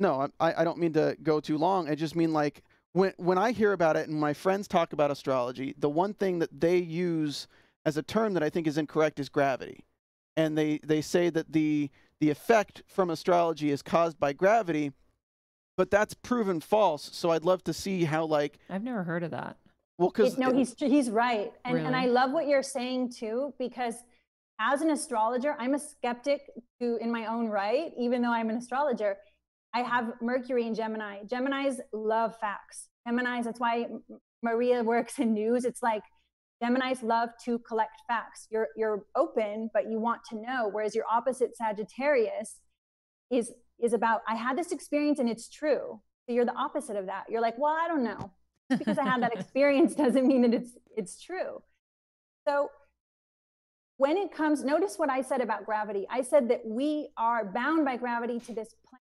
[SPEAKER 2] No, I, I don't mean to go too long. I just mean like when when I hear about it and my friends talk about astrology, the one thing that they use as a term that I think is incorrect is gravity, and they they say that the the effect from astrology is caused by gravity, but that's proven false. So I'd love too see how like
[SPEAKER 1] I've never heard of that.
[SPEAKER 2] well because
[SPEAKER 4] no, he's he's right, and and I love what you're saying too because as an astrologer, I'm a skeptic to in my own right, even though I'm an astrologer. I have Mercury in Gemini. Geminis love facts. Geminis, that's why Maria works in news. It's like Geminis love to collect facts. You're you're open, but you want to know. Whereas your opposite Sagittarius is is about I had this experience and it's true. So you're the opposite of that. You're like, well, I don't know. Just because I had that experience doesn't mean that it's it's true. So when it comes, notice what I said about gravity. I said that we are bound by gravity to this planet.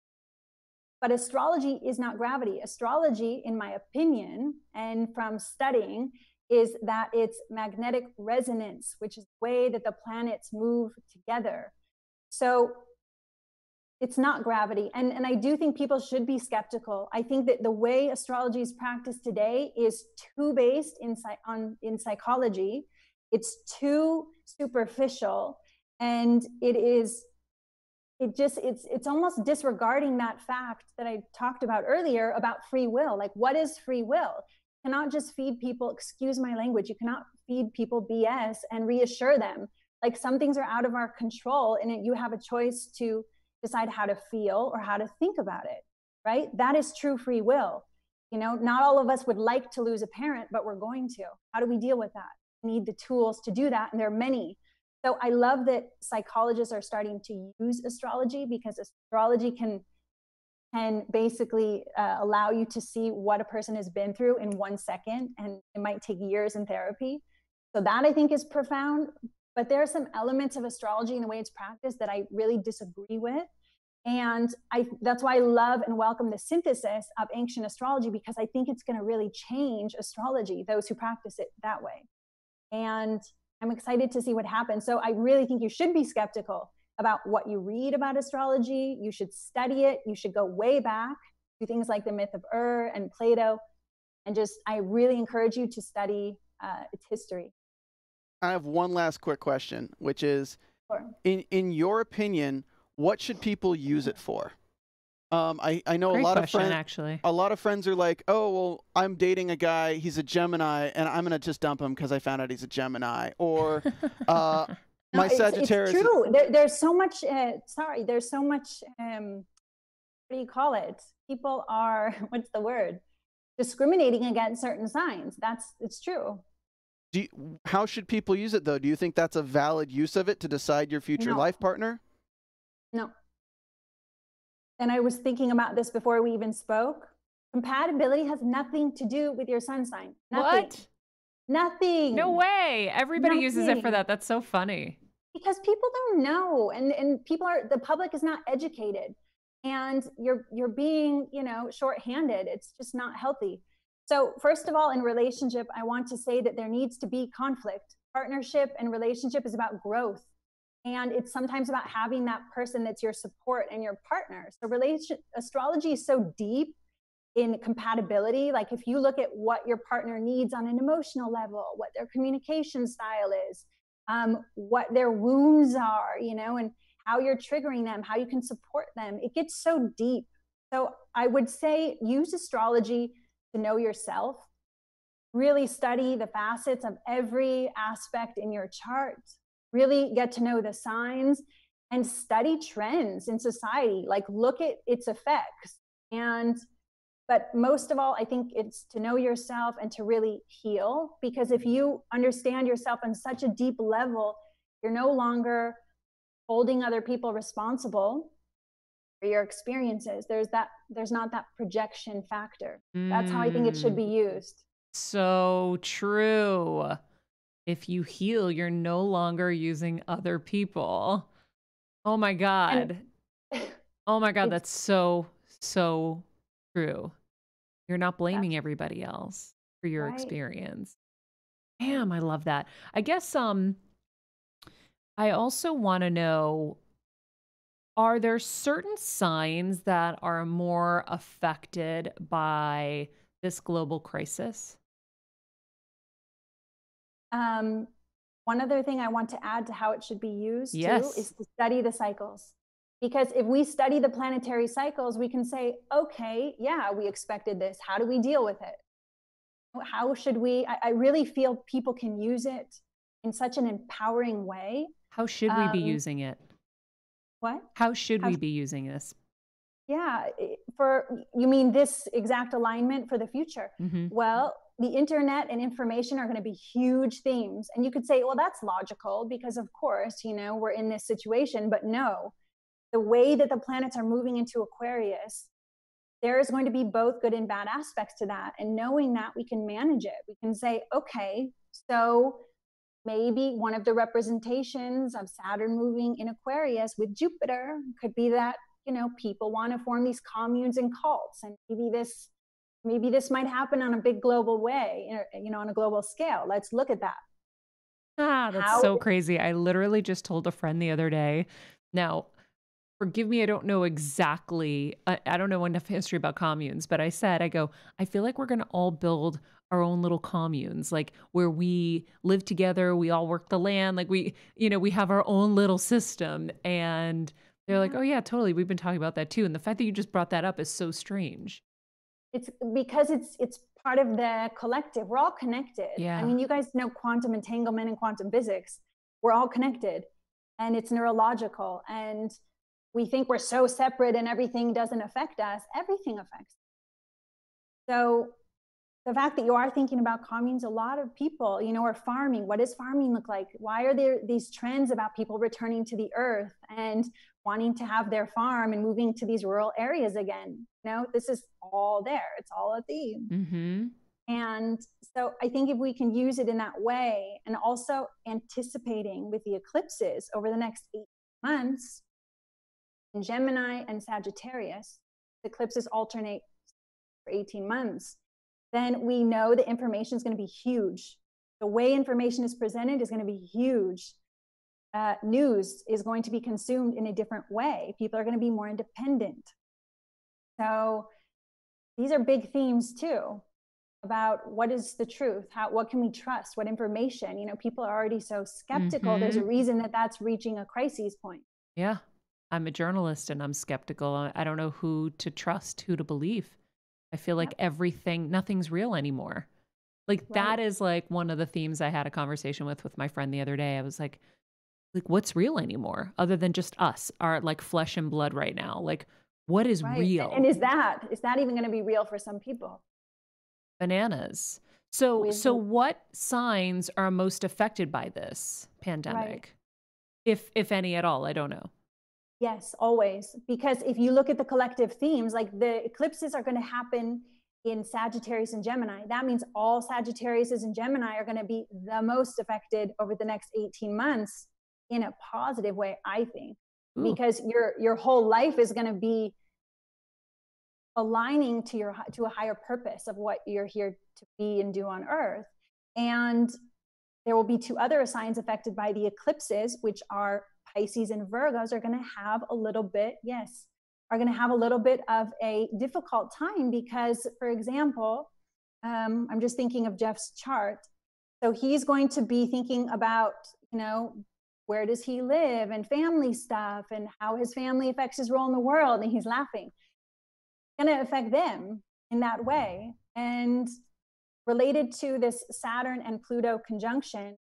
[SPEAKER 4] But astrology is not gravity. Astrology, in my opinion, and from studying, is that it's magnetic resonance, which is the way that the planets move together. So it's not gravity. And, and I do think people should be skeptical. I think that the way astrology is practiced today is too based in, on, in psychology, it's too superficial, and it is it just it's it's almost disregarding that fact that i talked about earlier about free will like what is free will cannot just feed people excuse my language you cannot feed people bs and reassure them. Like some things are out of our control and you have a choice to decide how to feel or how to think about it right? That is true free will. You know not all of us would like to lose a parent but we're going to. How do we deal with that? We need the tools to do that and there are many. So I love that psychologists are starting to use astrology because astrology can can basically uh, allow you to see what a person has been through in one second, and it might take years in therapy. So that I think is profound. But there are some elements of astrology and the way it's practiced that I really disagree with. And I, that's why I love and welcome the synthesis of ancient astrology because I think it's going to really change astrology, those who practice it that way. And I'm excited to see what happens. So I really think you should be skeptical about what you read about astrology. You should study it. You should go way back to things like the myth of Ur and Plato. And just, I really encourage you to study uh, its history.
[SPEAKER 2] I have one last quick question, which is
[SPEAKER 4] Sure.
[SPEAKER 2] in in your opinion, what should people use it for? Um, I, I know
[SPEAKER 1] Great
[SPEAKER 2] a lot
[SPEAKER 1] question,
[SPEAKER 2] of friends
[SPEAKER 1] actually.
[SPEAKER 2] a lot of friends are like, "Oh, well, I'm dating a guy. He's a Gemini, and I'm gonna just dump him because I found out he's a Gemini." Or uh,
[SPEAKER 4] No,
[SPEAKER 2] my
[SPEAKER 4] it's,
[SPEAKER 2] Sagittarius.
[SPEAKER 4] It's true. There, there's so much. Uh, sorry, there's so much. Um, what do you call it? People are. What's the word? Discriminating against certain signs. That's. It's true.
[SPEAKER 2] Do you, how should people use it though? Do you think that's a valid use of it to decide your future
[SPEAKER 4] No.
[SPEAKER 2] life partner?
[SPEAKER 4] No. And I was thinking about this before we even spoke. Compatibility has nothing to do with your sun sign. Nothing.
[SPEAKER 1] what?
[SPEAKER 4] Nothing.
[SPEAKER 1] No way. Everybody uses it for that. That's so funny.
[SPEAKER 4] because people don't know and and people are the public is not educated and you're you're being you know shorthanded it's just not healthy so first of all in relationship i want to say that there needs to be conflict partnership and relationship is about growth and it's sometimes about having that person that's your support and your partner so relation astrology is so deep in compatibility like if you look at what your partner needs on an emotional level what their communication style is um, what their wounds are, you know, and how you're triggering them, how you can support them. It gets so deep. So I would say use astrology to know yourself. Really study the facets of every aspect in your chart. Really get to know the signs and study trends in society. Like look at its effects. And but most of all, I think it's to know yourself and to really heal. Because if you understand yourself on such a deep level, you're no longer holding other people responsible for your experiences. There's that, there's not that projection factor. That's how I think it should be
[SPEAKER 1] Mm,
[SPEAKER 4] used.
[SPEAKER 1] So true. If you heal, you're no longer using other people. Oh my God. Oh my God. That's so, so true. You're not blaming everybody else for your
[SPEAKER 4] Right.
[SPEAKER 1] experience. Damn, I love that. I guess um I also want to know are there certain signs that are more affected by this global crisis?
[SPEAKER 4] Um, one other thing I want to add to how it should be used
[SPEAKER 1] yes.
[SPEAKER 4] too is to study the cycles. Because if we study the planetary cycles, we can say, okay, yeah, we expected this. How do we deal with it? How should we? I, I really feel people can use it in such an empowering way.
[SPEAKER 1] How should we um, be using it?
[SPEAKER 4] What?
[SPEAKER 1] How should How we be using this?
[SPEAKER 4] Yeah, for you mean this exact alignment for the future? Mm-hmm. Well, the internet and information are going to be huge themes. And you could say, well, that's logical because, of course, you know, we're in this situation. But no, the way that the planets are moving into Aquarius, there is going to be both good and bad aspects to that. And knowing that, we can manage it. We can say, okay, so maybe one of the representations of Saturn moving in Aquarius with Jupiter could be that, you know, people want to form these communes and cults. And maybe this maybe this might happen on a big global way, you know, on a global scale. Let's look at that.
[SPEAKER 1] Ah, that's How- so crazy. I literally just told a friend the other day. Now, forgive me, I don't know exactly, I, I don't know enough history about communes, but I said, I go, I feel like we're going to all build our own little communes, like where we live together, we all work the land, like we, you know, we have our own little system. And they're like, mm-hmm. oh, yeah, totally. We've been talking about that too. And the fact that you just brought that up is so strange
[SPEAKER 4] it's because it's it's part of the collective we're all connected
[SPEAKER 1] yeah. i
[SPEAKER 4] mean you guys know quantum entanglement and quantum physics we're all connected and it's neurological and we think we're so separate and everything doesn't affect us everything affects so the fact that you are thinking about communes a lot of people you know are farming what does farming look like why are there these trends about people returning to the earth and wanting to have their farm and moving to these rural areas again. You know, this is all there. It's all a theme.
[SPEAKER 1] Mm-hmm.
[SPEAKER 4] And so I think if we can use it in that way and also anticipating with the eclipses over the next eight months in Gemini and Sagittarius, the eclipses alternate for 18 months, then we know the information is going to be huge. The way information is presented is going to be huge uh, news is going to be consumed in a different way. People are going to be more independent. So these are big themes too about what is the truth how what can we trust what information you know people are already so skeptical mm-hmm. there's a mm-hmm. reason that that's reaching a crisis point
[SPEAKER 1] yeah i'm a journalist and i'm skeptical. I don't know who to trust who to believe. I feel like yeah. everything nothing's real anymore. Like right. that is like one of the themes i had a conversation with with my friend the other day. I was like like what's real anymore other than just us our like flesh and blood right now? Like what is right. real?
[SPEAKER 4] and is that is that even going to be real for some people?
[SPEAKER 1] Bananas. So so what signs are most affected by this pandemic? Right. if if any at all i don't know
[SPEAKER 4] yes always because if you look at the collective themes like the eclipses are going to happen in Sagittarius and Gemini. That means all Sagittariuses and Gemini are going to be the most affected over the next 18 months in a positive way i think Ooh. because your your whole life is going to be aligning to your to a higher purpose of what you're here to be and do on earth and there will be two other signs affected by the eclipses which are pisces and virgos are going to have a little bit yes are going to have a little bit of a difficult time because for example um, i'm just thinking of jeff's chart. So he's going to be thinking about you know where does he live and family stuff and how his family affects his role in the world and he's laughing. Going to affect them in that way. And related to this saturn and pluto conjunction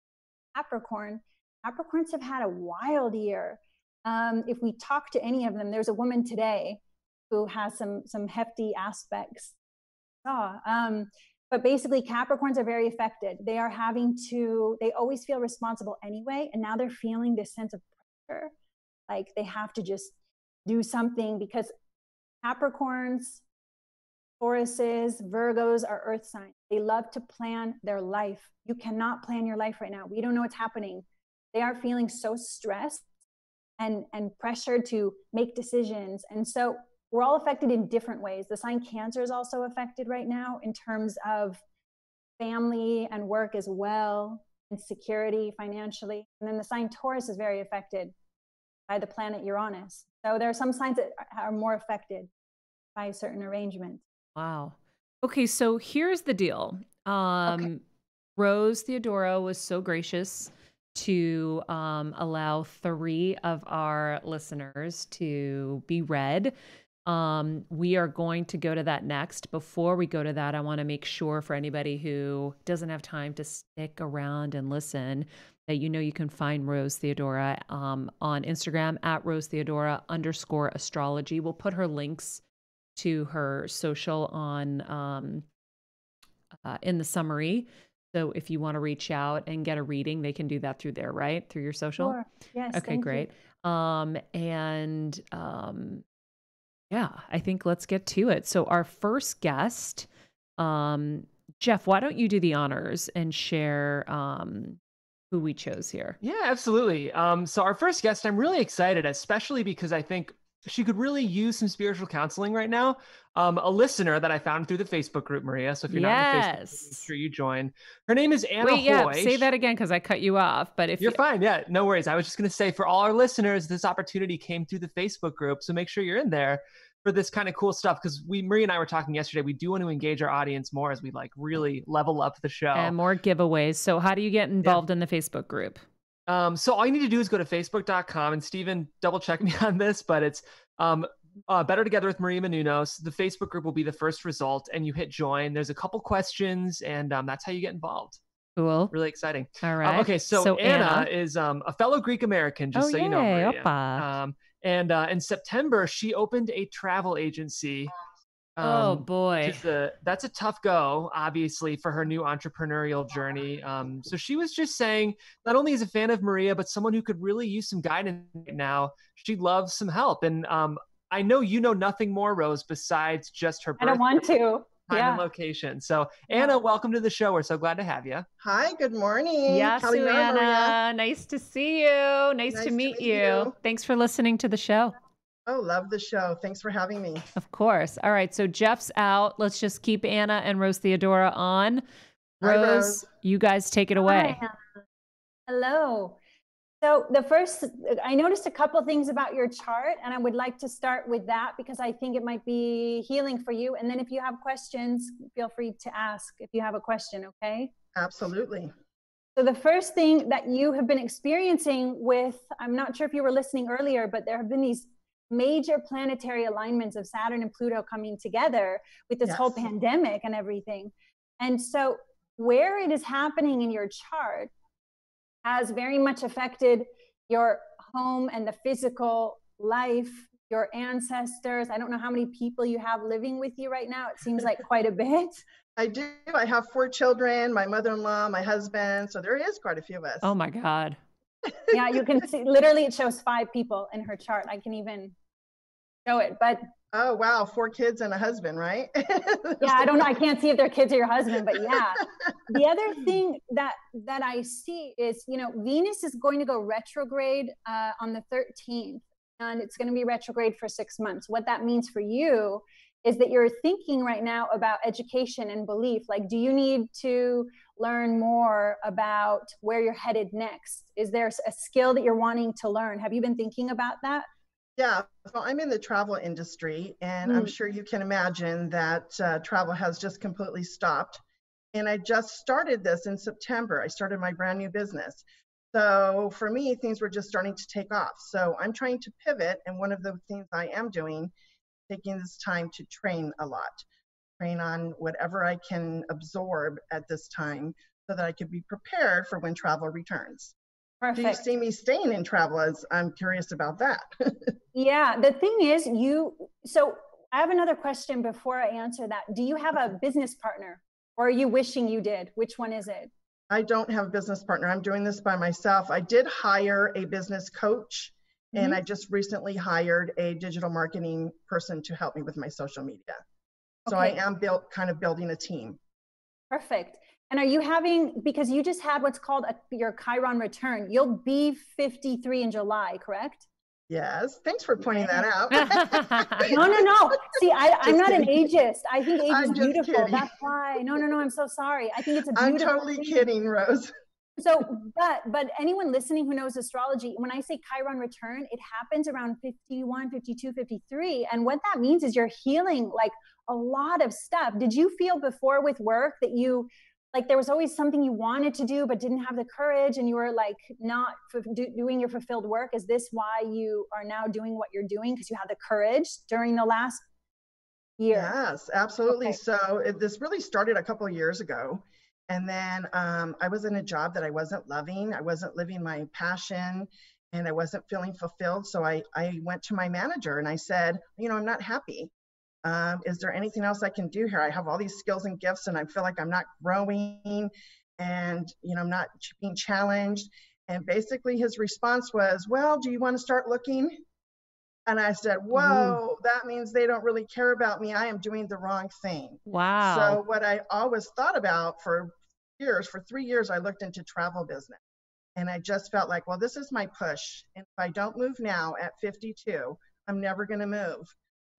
[SPEAKER 4] capricorn capricorns have had a wild year. Um, if we talk to any of them there's a woman today who has some some hefty aspects. Oh, um, but basically capricorns are very affected. They are having to they always feel responsible anyway and now they're feeling this sense of pressure. Like they have to just do something because capricorns tauruses virgos are earth signs. They love to plan their life. You cannot plan your life right now. We don't know what's happening they are feeling so stressed and and pressured to make decisions and so we're all affected in different ways. The sign Cancer is also affected right now in terms of family and work as well, and security financially. And then the sign Taurus is very affected by the planet Uranus. So there are some signs that are more affected by a certain arrangement.
[SPEAKER 1] Wow. Okay, so here's the deal. Um, okay. Rose Theodora was so gracious to um, allow three of our listeners to be read. Um, we are going to go to that next. Before we go to that, I want to make sure for anybody who doesn't have time to stick around and listen that you know you can find Rose Theodora um, on Instagram at Rose Theodora underscore astrology. We'll put her links to her social on um, uh, in the summary. So if you want to reach out and get a reading, they can do that through there, right? Through your social.
[SPEAKER 4] Sure. Yes.
[SPEAKER 1] Okay, great. You. Um, and um, yeah, I think let's get to it. So our first guest, um, Jeff, why don't you do the honors and share um, who we chose here?
[SPEAKER 3] Yeah, absolutely. Um, so our first guest, I'm really excited, especially because I think she could really use some spiritual counseling right now. Um, a listener that I found through the Facebook group, Maria. So if you're yes. not in the Facebook group, make sure you join. Her name is Anna
[SPEAKER 1] Wait, yeah, say that again because I cut you off. But if
[SPEAKER 3] you're you... fine, yeah, no worries. I was just going to say for all our listeners, this opportunity came through the Facebook group, so make sure you're in there for this kind of cool stuff because we Maria and I were talking yesterday. We do want to engage our audience more as we like really level up the show
[SPEAKER 1] and more giveaways. So how do you get involved yeah. in the Facebook group?
[SPEAKER 3] Um, so all you need to do is go to facebook.com and Stephen, double check me on this, but it's um, uh, Better Together with Maria Menounos. The Facebook group will be the first result, and you hit join. There's a couple questions, and um, that's how you get involved.
[SPEAKER 1] Cool.
[SPEAKER 3] Really exciting.
[SPEAKER 1] All right.
[SPEAKER 3] um. Um, okay, so, so Anna, Anna, is um, a fellow Greek American, just
[SPEAKER 1] oh,
[SPEAKER 3] so
[SPEAKER 1] yay.
[SPEAKER 3] you know.
[SPEAKER 1] Maria. Um,
[SPEAKER 3] and uh, in September, she opened a travel agency.
[SPEAKER 1] Oh, um, oh boy,
[SPEAKER 3] a, that's a tough go, obviously, for her new entrepreneurial journey. Um, so she was just saying, not only is a fan of Maria, but someone who could really use some guidance right now. She loves some help, and um, I know you know nothing more, Rose, besides just her.
[SPEAKER 4] I don't want to.
[SPEAKER 3] Time
[SPEAKER 4] yeah.
[SPEAKER 3] and location. So, Anna, welcome to the show. We're so glad to have you.
[SPEAKER 5] Hi, good morning.
[SPEAKER 1] Yes, Anna. Maria. Nice to see you. Nice, nice to, meet, to meet you. you. Thanks for listening to the show.
[SPEAKER 5] Oh, love the show. Thanks for having me.
[SPEAKER 1] Of course. All right. So Jeff's out. Let's just keep Anna and Rose Theodora on. Rose, Hi, Rose. you guys take it away.
[SPEAKER 4] Hi. Hello. So the first, I noticed a couple things about your chart, and I would like to start with that because I think it might be healing for you. And then if you have questions, feel free to ask if you have a question, okay?
[SPEAKER 5] Absolutely.
[SPEAKER 4] So the first thing that you have been experiencing with, I'm not sure if you were listening earlier, but there have been these major planetary alignments of Saturn and Pluto coming together with this yes. whole pandemic and everything. And so where it is happening in your chart has very much affected your home and the physical life, your ancestors. I don't know how many people you have living with you right now. It seems like quite a bit.
[SPEAKER 5] I do. I have four children, my mother in law, my husband. So there is quite a few of us.
[SPEAKER 1] Oh my God.
[SPEAKER 4] Yeah, you can see literally it shows five people in her chart. I can even show it. But
[SPEAKER 5] Oh wow, four kids and a husband, right?
[SPEAKER 4] yeah, I don't know. I can't see if they're kids or your husband, but yeah. the other thing that that I see is, you know, Venus is going to go retrograde uh, on the 13th, and it's going to be retrograde for six months. What that means for you is that you're thinking right now about education and belief. Like, do you need to learn more about where you're headed next? Is there a skill that you're wanting to learn? Have you been thinking about that?
[SPEAKER 5] Yeah, so I'm in the travel industry, and mm. I'm sure you can imagine that uh, travel has just completely stopped. And I just started this in September. I started my brand new business. So for me, things were just starting to take off. So I'm trying to pivot, and one of the things I am doing, taking this time to train a lot, train on whatever I can absorb at this time, so that I could be prepared for when travel returns. Perfect. Do you see me staying in travel? As I'm curious about that.
[SPEAKER 4] yeah, the thing is, you. So I have another question before I answer that. Do you have a business partner, or are you wishing you did? Which one is it?
[SPEAKER 5] I don't have a business partner. I'm doing this by myself. I did hire a business coach, mm-hmm. and I just recently hired a digital marketing person to help me with my social media. So okay. I am built kind of building a team.
[SPEAKER 4] Perfect. And are you having, because you just had what's called a, your Chiron return, you'll be 53 in July, correct?
[SPEAKER 5] Yes. Thanks for pointing that out.
[SPEAKER 4] no, no, no. See, I, am not an ageist. I think age I'm is beautiful. Kidding. That's why. No, no, no. I'm so sorry. I think it's a beautiful.
[SPEAKER 5] I'm totally thing. kidding, Rose.
[SPEAKER 4] So but but anyone listening who knows astrology when i say chiron return it happens around 51 52 53 and what that means is you're healing like a lot of stuff. Did you feel before with work that you like there was always something you wanted to do but didn't have the courage and you were like not f- do, doing your fulfilled work? Is this why you are now doing what you're doing because you had the courage during the last year?
[SPEAKER 5] Yes absolutely.
[SPEAKER 4] Okay.
[SPEAKER 5] so it, this really started a couple of years ago and then um, i was in a job that i wasn't loving i wasn't living my passion and i wasn't feeling fulfilled so i, I went to my manager and i said you know i'm not happy. Um, is there anything else i can do here? I have all these skills and gifts and i feel like i'm not growing and you know i'm not being challenged. And basically his response was well do you want to start looking and i said mm-hmm. whoa that means they don't really care about me i am doing the wrong thing
[SPEAKER 1] Wow.
[SPEAKER 5] so what I always thought about for years, for three years, I looked into travel business. And I just felt like, well, this is my push. And if I don't move now at 52, I'm never going to move.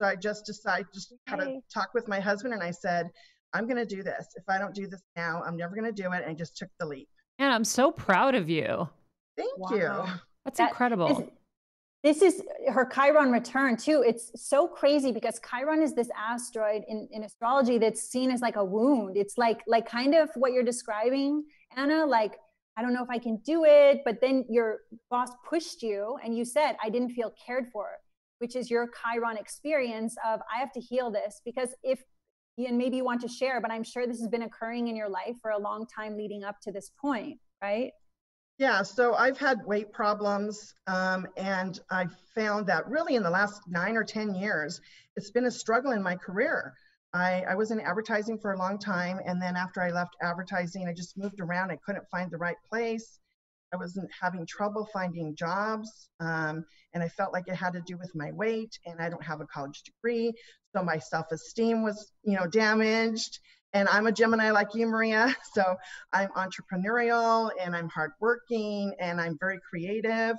[SPEAKER 5] So I just decided, just had a
[SPEAKER 4] Right.
[SPEAKER 5] talk with my husband and I said, I'm going to do this. If I don't do this now, I'm never going to do it. And I just took the leap.
[SPEAKER 1] and I'm so proud of you.
[SPEAKER 5] Thank
[SPEAKER 4] Wow.
[SPEAKER 5] you.
[SPEAKER 1] That's
[SPEAKER 4] That
[SPEAKER 1] incredible.
[SPEAKER 4] This, this is her Chiron return too. It's so crazy because Chiron is this asteroid in, in astrology that's seen as like a wound. It's like like kind of what you're describing, Anna. Like I don't know if I can do it, but then your boss pushed you, and you said I didn't feel cared for, which is your Chiron experience of I have to heal this because if and maybe you want to share, but I'm sure this has been occurring in your life for a long time leading up to this point, right?
[SPEAKER 5] Yeah, so I've had weight problems, um, and I found that really in the last nine or 10 years, it's been a struggle in my career. I, I was in advertising for a long time, and then after I left advertising, I just moved around. I couldn't find the right place. I wasn't having trouble finding jobs, um, and I felt like it had to do with my weight, and I don't have a college degree, so my self-esteem was, you know, damaged. And I'm a Gemini like you, Maria, so I'm entrepreneurial and I'm hardworking and I'm very creative.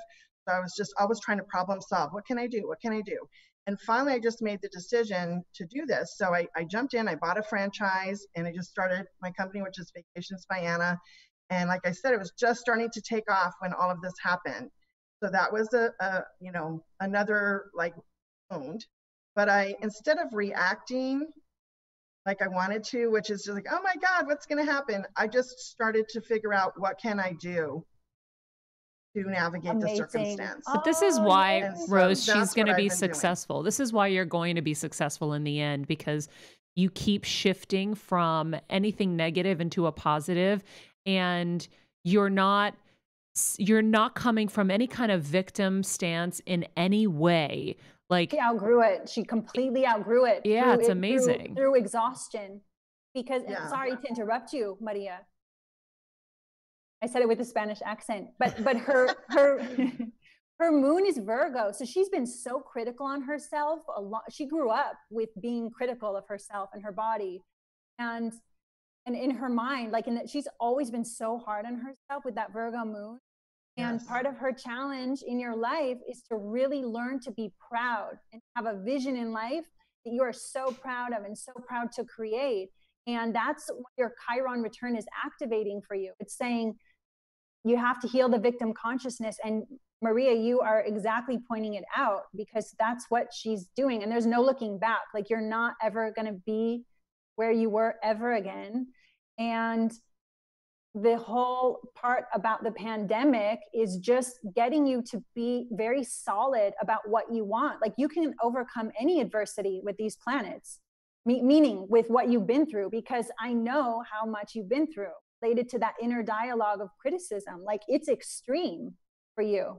[SPEAKER 5] So I was just always trying to problem solve. What can I do? What can I do? And finally, I just made the decision to do this. So I, I jumped in, I bought a franchise, and I just started my company, which is Vacations by Anna. And like I said, it was just starting to take off when all of this happened. So that was a, a you know another like wound. But I instead of reacting like I wanted to, which is just like, oh my God, what's going to happen? I just started to figure out what can I do to navigate the
[SPEAKER 4] Amazing.
[SPEAKER 5] circumstance.
[SPEAKER 1] But this is
[SPEAKER 4] Oh,
[SPEAKER 1] why,
[SPEAKER 5] And so
[SPEAKER 1] Rose, she's going to be
[SPEAKER 5] I've doing.
[SPEAKER 1] successful. This is why you're going to be successful in the end because you keep shifting from anything negative into a positive and you're not you're not coming from any kind of victim stance in any way. Like
[SPEAKER 4] She outgrew it. She completely outgrew it.
[SPEAKER 1] Yeah,
[SPEAKER 4] through
[SPEAKER 1] it's
[SPEAKER 4] it- through-
[SPEAKER 1] amazing.
[SPEAKER 4] Through, exhaustion. Because,
[SPEAKER 5] Yeah.
[SPEAKER 4] sorry to interrupt you, Maria. I said it with a Spanish accent, but but her her her moon is Virgo, so she's been so critical on herself a lot. She grew up with being critical of herself and her body, and and in her mind, like in that, she's always been so hard on herself with that Virgo moon. And
[SPEAKER 5] Yes.
[SPEAKER 4] part of her challenge in your life is to really learn to be proud and have a vision in life that you are so proud of and so proud to create. And that's what your Chiron return is activating for you. It's saying you have to heal the victim consciousness. And Maria, you are exactly pointing it out because that's what she's doing. And there's no looking back. Like you're not ever going to be where you were ever again. And the whole part about the pandemic is just getting you to be very solid about what you want. Like you can overcome any adversity with these planets, me- meaning with what you've been through, because I know how much you've been through related to that inner dialogue of criticism. Like it's extreme for you,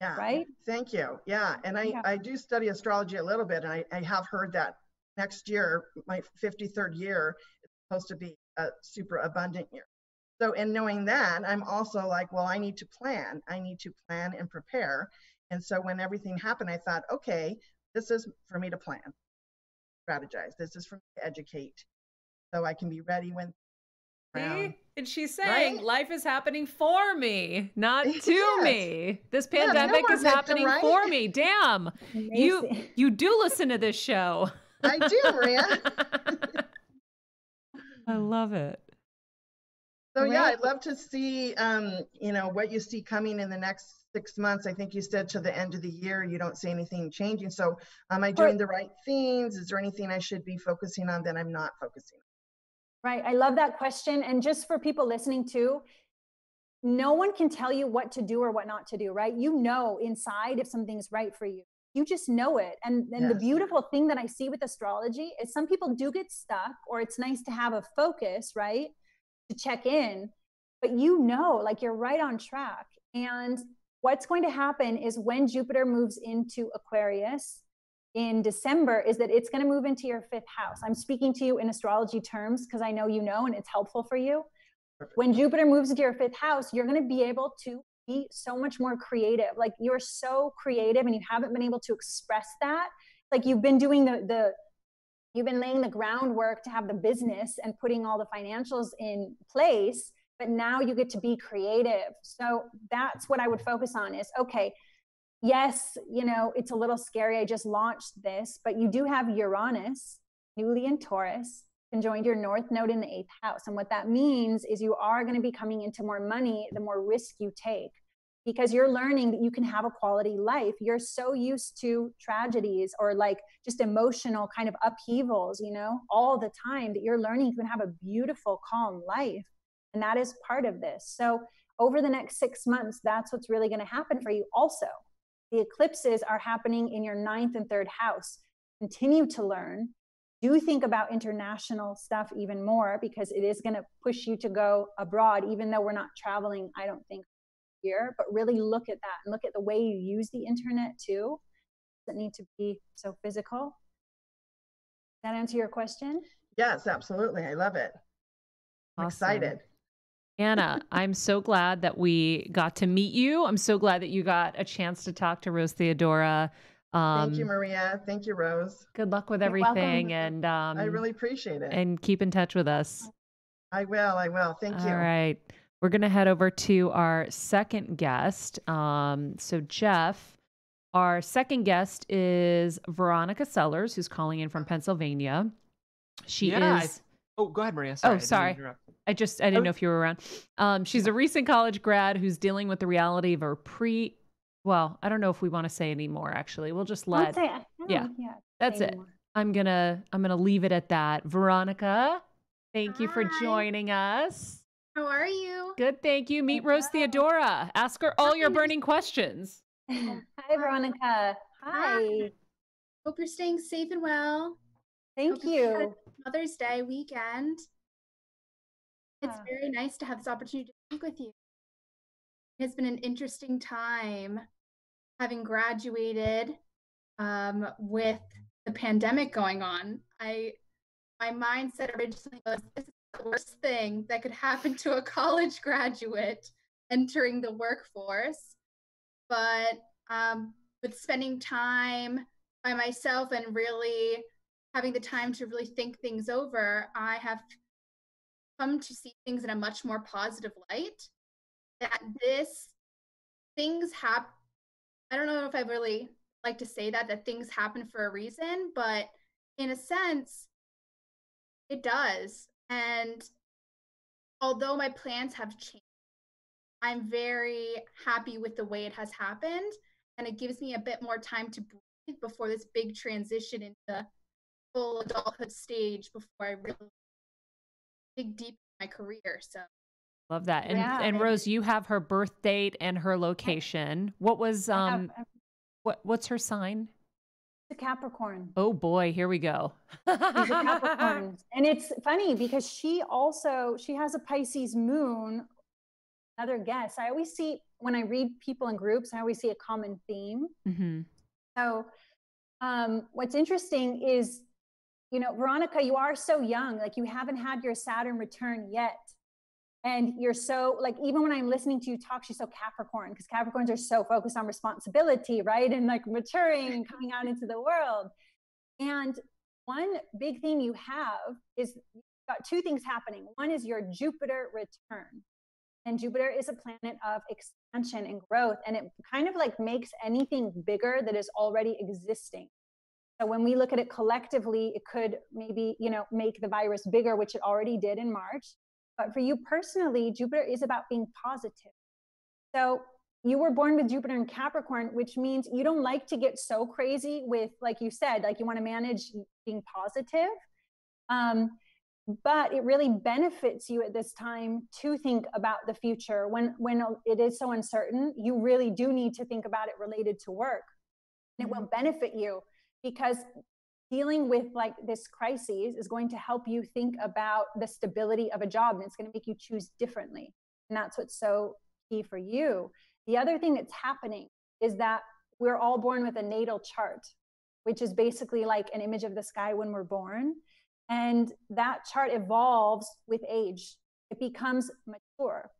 [SPEAKER 5] Yeah.
[SPEAKER 4] right?
[SPEAKER 5] Thank you. Yeah. And I,
[SPEAKER 4] Yeah.
[SPEAKER 5] I do study astrology a little bit, and I, I have heard that next year, my 53rd year, is supposed to be a super abundant year. So, in knowing that, I'm also like, well, I need to plan. I need to plan and prepare. And so, when everything happened, I thought, okay, this is for me to plan, strategize. This is for me to educate so I can be ready when.
[SPEAKER 1] See? And she's saying
[SPEAKER 5] Right?
[SPEAKER 1] life is happening for me, not to
[SPEAKER 5] Yes.
[SPEAKER 1] me. This
[SPEAKER 5] Yeah,
[SPEAKER 1] pandemic
[SPEAKER 5] more
[SPEAKER 1] is happening
[SPEAKER 5] right?
[SPEAKER 1] for me. Damn. You you do listen to this show.
[SPEAKER 5] I do, Maria.
[SPEAKER 1] I love it.
[SPEAKER 5] So yeah, I'd love to see, um, you know, what you see coming in the next six months. I think you said to the end of the year, you don't see anything changing. So am I
[SPEAKER 4] Or-
[SPEAKER 5] doing the right things? Is there anything I should be focusing on that I'm not focusing on?
[SPEAKER 4] Right. I love that question. And just for people listening too, no one can tell you what to do or what not to do, right? You know inside if something's right for you. You just know it. And, and the beautiful thing that I see with astrology is some people do get stuck, or it's nice to have a focus, right? To check in, but you know, like you're right on track. And what's going to happen is when Jupiter moves into Aquarius, in December is that it's going to move into your fifth house. I'm speaking to you in astrology terms because I know you know and it's helpful for you. When Jupiter moves into your fifth house, you're going to be able to be so much more creative. Like you're so creative and you haven't been able to express that. Like you've been doing the the you've been laying the groundwork to have the business and putting all the financials in place, but now you get to be creative. So that's what I would focus on is okay, yes, you know, it's a little scary. I just launched this, but you do have Uranus, newly in Taurus, conjoined your North Node in the eighth house. And what that means is you are going to be coming into more money the more risk you take because you're learning that you can have a quality life. You're so used to tragedies or like just emotional kind of upheavals, you know, all the time that you're learning you can have a beautiful, calm life. And that is part of this. So, over the next six months, that's what's really going to happen for you. Also, the eclipses are happening in your ninth and third house. Continue to learn. Do think about international stuff even more because it is going to push you to go abroad, even though we're not traveling, I don't think, here. But really look at that and look at the way you use the internet too. Doesn't need to be so physical. That answer your question?
[SPEAKER 5] Yes, absolutely. I love it. I'm
[SPEAKER 1] Awesome.
[SPEAKER 5] excited.
[SPEAKER 1] Anna, I'm so glad that we got to meet you. I'm so glad that you got a chance to talk to Rose Theodora. Um,
[SPEAKER 5] Thank you, Maria. Thank you, Rose.
[SPEAKER 1] Good luck with
[SPEAKER 4] You're welcome.
[SPEAKER 1] everything, and um,
[SPEAKER 5] I really appreciate it.
[SPEAKER 1] and keep in touch with us.
[SPEAKER 5] I will. I will. Thank you.
[SPEAKER 1] All right. We're going to head over to our second guest. Um, so, Jeff, our second guest is Veronica Sellers, who's calling in from Pennsylvania. She
[SPEAKER 3] Yeah, I-
[SPEAKER 1] is.
[SPEAKER 3] Oh, go ahead, Maria. Sorry, I
[SPEAKER 1] sorry. I just, I didn't
[SPEAKER 3] Oh.
[SPEAKER 1] know if you were around. Um, she's a recent college grad who's dealing with the reality of her pre. Well, I don't know if we want to say anymore. Actually, we'll just let.
[SPEAKER 4] say,
[SPEAKER 1] yeah,
[SPEAKER 4] yeah.
[SPEAKER 1] That's it.
[SPEAKER 4] more.
[SPEAKER 1] I'm gonna, I'm gonna leave it at that. Veronica, thank you for joining us.
[SPEAKER 6] How are you?
[SPEAKER 1] Good, thank you. Meet Rose Theodora. Ask her all your burning questions.
[SPEAKER 4] Hi, Veronica. Hi.
[SPEAKER 6] Hope you're staying safe and well.
[SPEAKER 4] Thank
[SPEAKER 6] Hope you
[SPEAKER 4] you.
[SPEAKER 6] Mother's Day weekend. It's very nice to have this opportunity to speak with you. It has been an interesting time having graduated um, with the pandemic going on. I my mindset originally was this is the worst thing that could happen to a college graduate entering the workforce. But um, with spending time by myself and really having the time to really think things over, I have come to see things in a much more positive light. That this things happen. I don't know if I really like to say that that things happen for a reason, but in a sense, it does. And although my plans have changed, I'm very happy with the way it has happened, and it gives me a bit more time to breathe before this big transition into full adulthood stage before I really dig deep in my career. So
[SPEAKER 1] Love that. And
[SPEAKER 4] Yeah,
[SPEAKER 1] and Rose, you have her birth date and her location. What was
[SPEAKER 4] have-
[SPEAKER 1] um what what's her sign?
[SPEAKER 4] a Capricorn.
[SPEAKER 1] Oh boy, here we go.
[SPEAKER 4] Capricorn. and it's funny because she also she has a Pisces moon. Another guess. I always see when I read people in groups, I always see a common theme.
[SPEAKER 1] hmm
[SPEAKER 4] So um, what's interesting is, you know, Veronica, you are so young, like you haven't had your Saturn return yet. And you're so like, even when I'm listening to you talk, she's so Capricorn because Capricorns are so focused on responsibility, right? And like maturing and coming out into the world. And one big thing you have is you've got two things happening. One is your Jupiter return. And Jupiter is a planet of expansion and growth, and it kind of like makes anything bigger that is already existing. So when we look at it collectively, it could maybe, you know, make the virus bigger, which it already did in March. But for you personally, Jupiter is about being positive. So you were born with Jupiter in Capricorn, which means you don't like to get so crazy with, like you said, like you want to manage being positive. Um, but it really benefits you at this time to think about the future when when it is so uncertain you really do need to think about it related to work and it will mm-hmm. benefit you because dealing with like this crisis is going to help you think about the stability of a job and it's going to make you choose differently and that's what's so key for you the other thing that's happening is that we're all born with a natal chart which is basically like an image of the sky when we're born and that chart evolves with age, it becomes mature.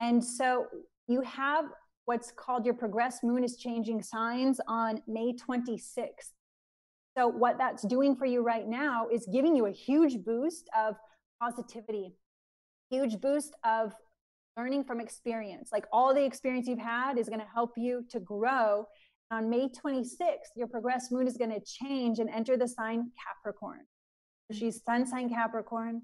[SPEAKER 4] And so you have what's called your progressed moon is changing signs on May 26th. So, what that's doing for you right now is giving you a huge boost of positivity, huge boost of learning from experience. Like all the experience you've had is going to help you to grow. On May 26th, your progressed moon is going to change and enter the sign Capricorn. She's sun sign Capricorn.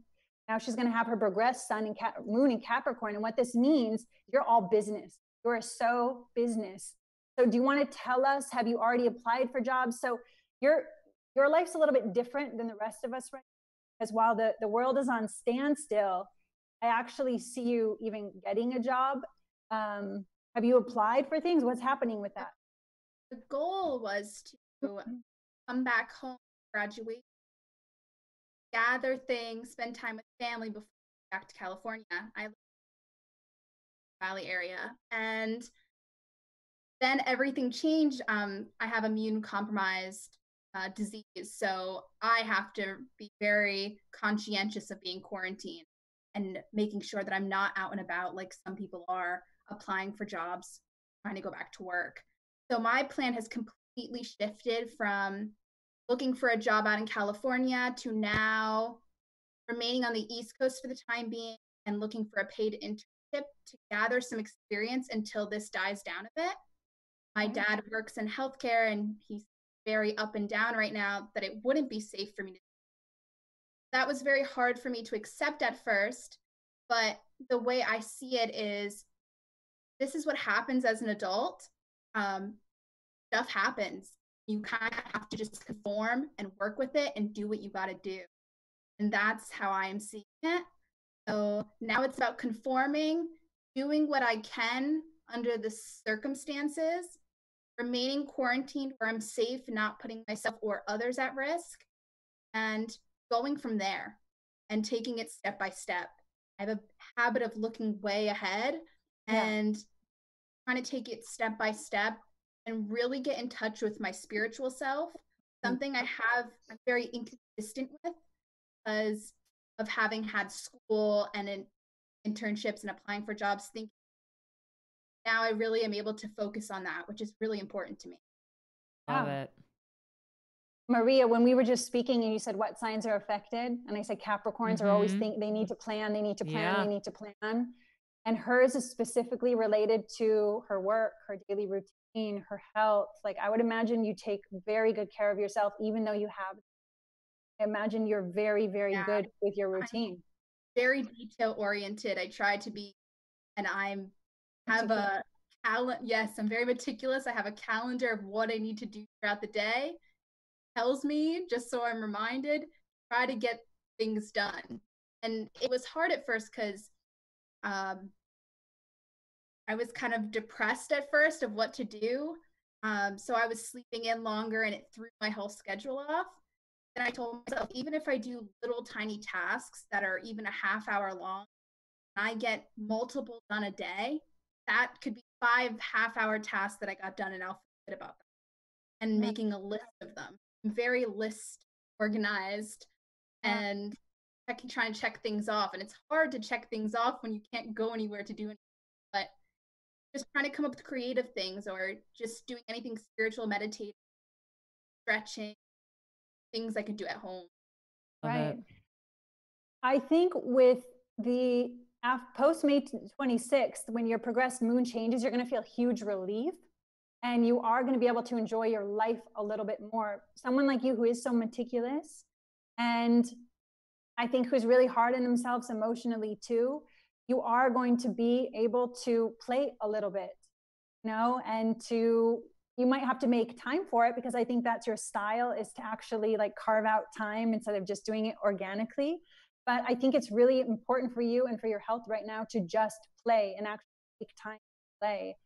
[SPEAKER 4] Now she's going to have her progressed sun and Cap- moon in Capricorn. And what this means, you're all business. You're so business. So do you want to tell us, have you already applied for jobs? So your your life's a little bit different than the rest of us right because while the, the world is on standstill, I actually see you even getting a job. Um, have you applied for things? What's happening with that?
[SPEAKER 6] The goal was to mm-hmm. come back home, graduate gather things, spend time with family before back to California. I live in the Valley area. And then everything changed. Um, I have immune compromised uh, disease, so I have to be very conscientious of being quarantined and making sure that I'm not out and about like some people are applying for jobs, trying to go back to work. So my plan has completely shifted from looking for a job out in California to now remaining on the East Coast for the time being and looking for a paid internship to gather some experience until this dies down a bit. My dad works in healthcare and he's very up and down right now that it wouldn't be safe for me to. That was very hard for me to accept at first, but the way I see it is this is what happens as an adult. Um, stuff happens you kind of have to just conform and work with it and do what you got to do. And that's how I am seeing it. So now it's about conforming, doing what I can under the circumstances, remaining quarantined where I'm safe, not putting myself or others at risk, and going from there and taking it step by step. I have a habit of looking way ahead and yeah. trying to take it step by step and really get in touch with my spiritual self, mm. something I have, I'm very inconsistent with because of having had school and in, internships and applying for jobs. Thinking now I really am able to focus on that, which is really important to me.
[SPEAKER 1] Love it.
[SPEAKER 4] Maria, when we were just speaking and you said what signs are affected, and I said Capricorns mm-hmm. are always mm-hmm. think they need to plan, they need to plan, yeah. they need to plan. And hers is specifically related to her work, her daily routine her health like i would imagine you take very good care of yourself even though you have I imagine you're very very yeah. good with your routine
[SPEAKER 6] I'm very detail oriented i try to be and i'm have a calendar yes i'm very meticulous i have a calendar of what i need to do throughout the day tells me just so i'm reminded try to get things done and it was hard at first because um, I was kind of depressed at first of what to do. Um, so I was sleeping in longer and it threw my whole schedule off. And I told myself, even if I do little tiny tasks that are even a half hour long, I get multiple done a day. That could be five half hour tasks that I got done, and I'll forget about them. And making a list of them. I'm very list organized and checking, trying to check things off. And it's hard to check things off when you can't go anywhere to do anything. But just trying to come up with creative things or just doing anything spiritual, meditating, stretching, things I could do at home.
[SPEAKER 4] Right. I think with the post May 26th, when your progressed moon changes, you're going to feel huge relief and you are going to be able to enjoy your life a little bit more. Someone like you who is so meticulous and I think who's really hard on themselves emotionally too, you are going to be able to play a little bit, you know, and to you might have to make time for it because I think that's your style is to actually like carve out time instead of just doing it organically. But I think it's really important for you and for your health right now to just play and actually take time to play.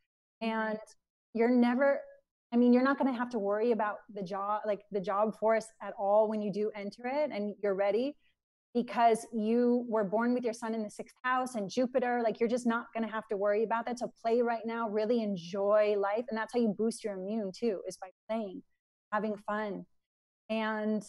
[SPEAKER 4] Mm-hmm. And you're never, I mean, you're not going to have to worry about the job, like the job force at all when you do enter it and you're ready because you were born with your sun in the sixth house and Jupiter. Like you're just not going to have to worry about that. So play right now, really enjoy life. And that's how you boost your immune too, is by playing, having fun. And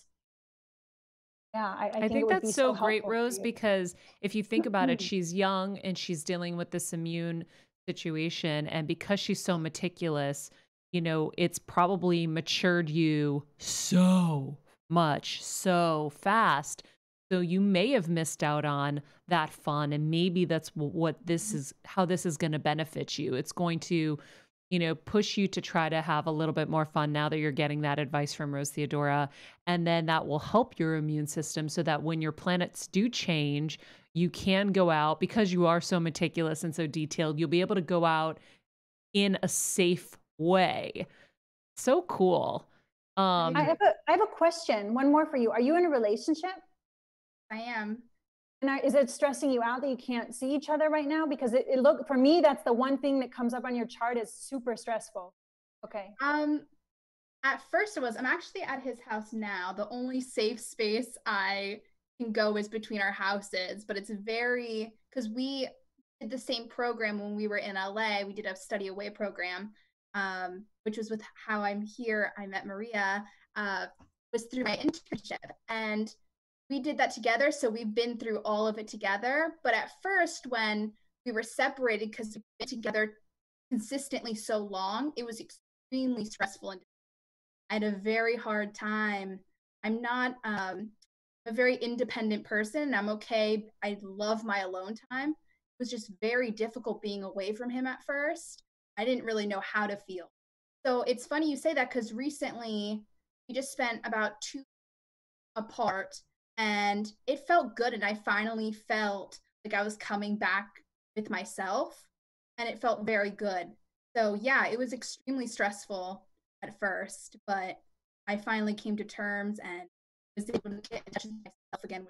[SPEAKER 4] yeah, I, I,
[SPEAKER 1] I think, think that's so, so great, Rose, because if you think about it, she's young and she's dealing with this immune situation. And because she's so meticulous, you know, it's probably matured you so much, so fast so you may have missed out on that fun. And maybe that's what this mm-hmm. is, how this is going to benefit you. It's going to, you know, push you to try to have a little bit more fun now that you're getting that advice from Rose Theodora. And then that will help your immune system so that when your planets do change, you can go out because you are so meticulous and so detailed, you'll be able to go out in a safe way. So cool.
[SPEAKER 4] Um, I have a I have a question. One more for you. Are you in a relationship?
[SPEAKER 6] I am.
[SPEAKER 4] Is it stressing you out that you can't see each other right now? Because it, it look for me, that's the one thing that comes up on your chart is super stressful. Okay.
[SPEAKER 6] Um, at first it was. I'm actually at his house now. The only safe space I can go is between our houses, but it's very because we did the same program when we were in LA. We did a study away program, um, which was with how I'm here. I met Maria. Uh, was through my internship and we did that together. So we've been through all of it together. But at first, when we were separated because we've been together consistently so long, it was extremely stressful. And I had a very hard time. I'm not um, a very independent person. I'm okay. I love my alone time. It was just very difficult being away from him at first. I didn't really know how to feel. So it's funny you say that because recently we just spent about two apart and it felt good and i finally felt like i was coming back with myself and it felt very good. So yeah it was extremely stressful at first but i finally came to terms and was able to get in touch with myself again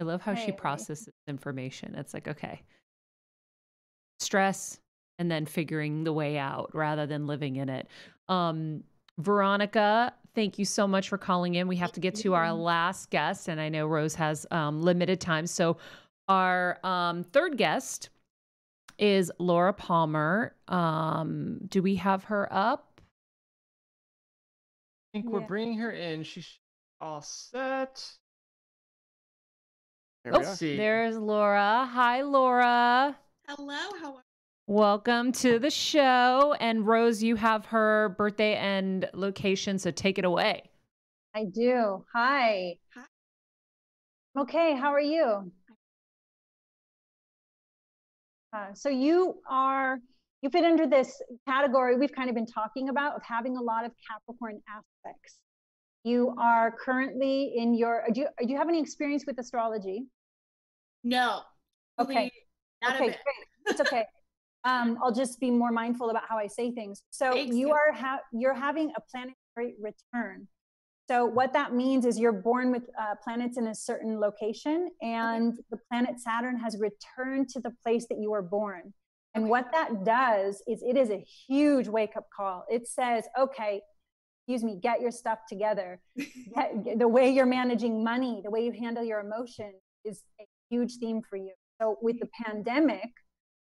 [SPEAKER 1] i love how she processes information. It's like okay. Stress and then figuring the way out rather than living in it. Um veronica thank you so much for calling in. We have to get to our last guest, and I know Rose has um, limited time. So, our um, third guest is Laura Palmer. Um, do we have her up?
[SPEAKER 3] I think we're bringing her in. She's all set.
[SPEAKER 1] There oh, there's Laura. Hi, Laura.
[SPEAKER 7] Hello. How are
[SPEAKER 1] Welcome to the show. And Rose, you have her birthday and location, so take it away.
[SPEAKER 4] I do. Hi. Hi. Okay, how are you? Uh, so you are you fit under this category we've kind of been talking about of having a lot of Capricorn aspects. You are currently in your. Do you, do you have any experience with astrology?
[SPEAKER 7] No.
[SPEAKER 4] Okay.
[SPEAKER 7] Not
[SPEAKER 4] okay, great. It's okay. um, I'll just be more mindful about how I say things. So Thanks. you are ha- you're having a planetary return. So what that means is you're born with uh, planets in a certain location, and okay. the planet Saturn has returned to the place that you were born. And okay. what that does is it is a huge wake up call. It says, okay, excuse me, get your stuff together. get, the way you're managing money, the way you handle your emotion is a huge theme for you. So with the pandemic,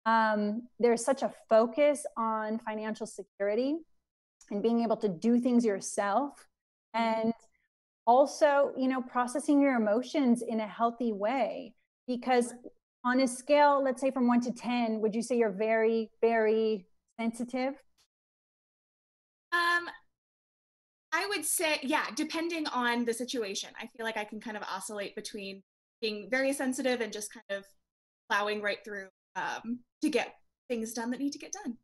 [SPEAKER 4] um, there's such a focus on financial security and being able to do things yourself and also you know processing your emotions in a healthy way. Because on a scale let's say from 1 to 10 would you say you're very very sensitive?
[SPEAKER 7] Um i would say yeah depending on the situation. I feel like i can kind of oscillate between being very sensitive and just kind of plowing right through um, to get things done that need to get done.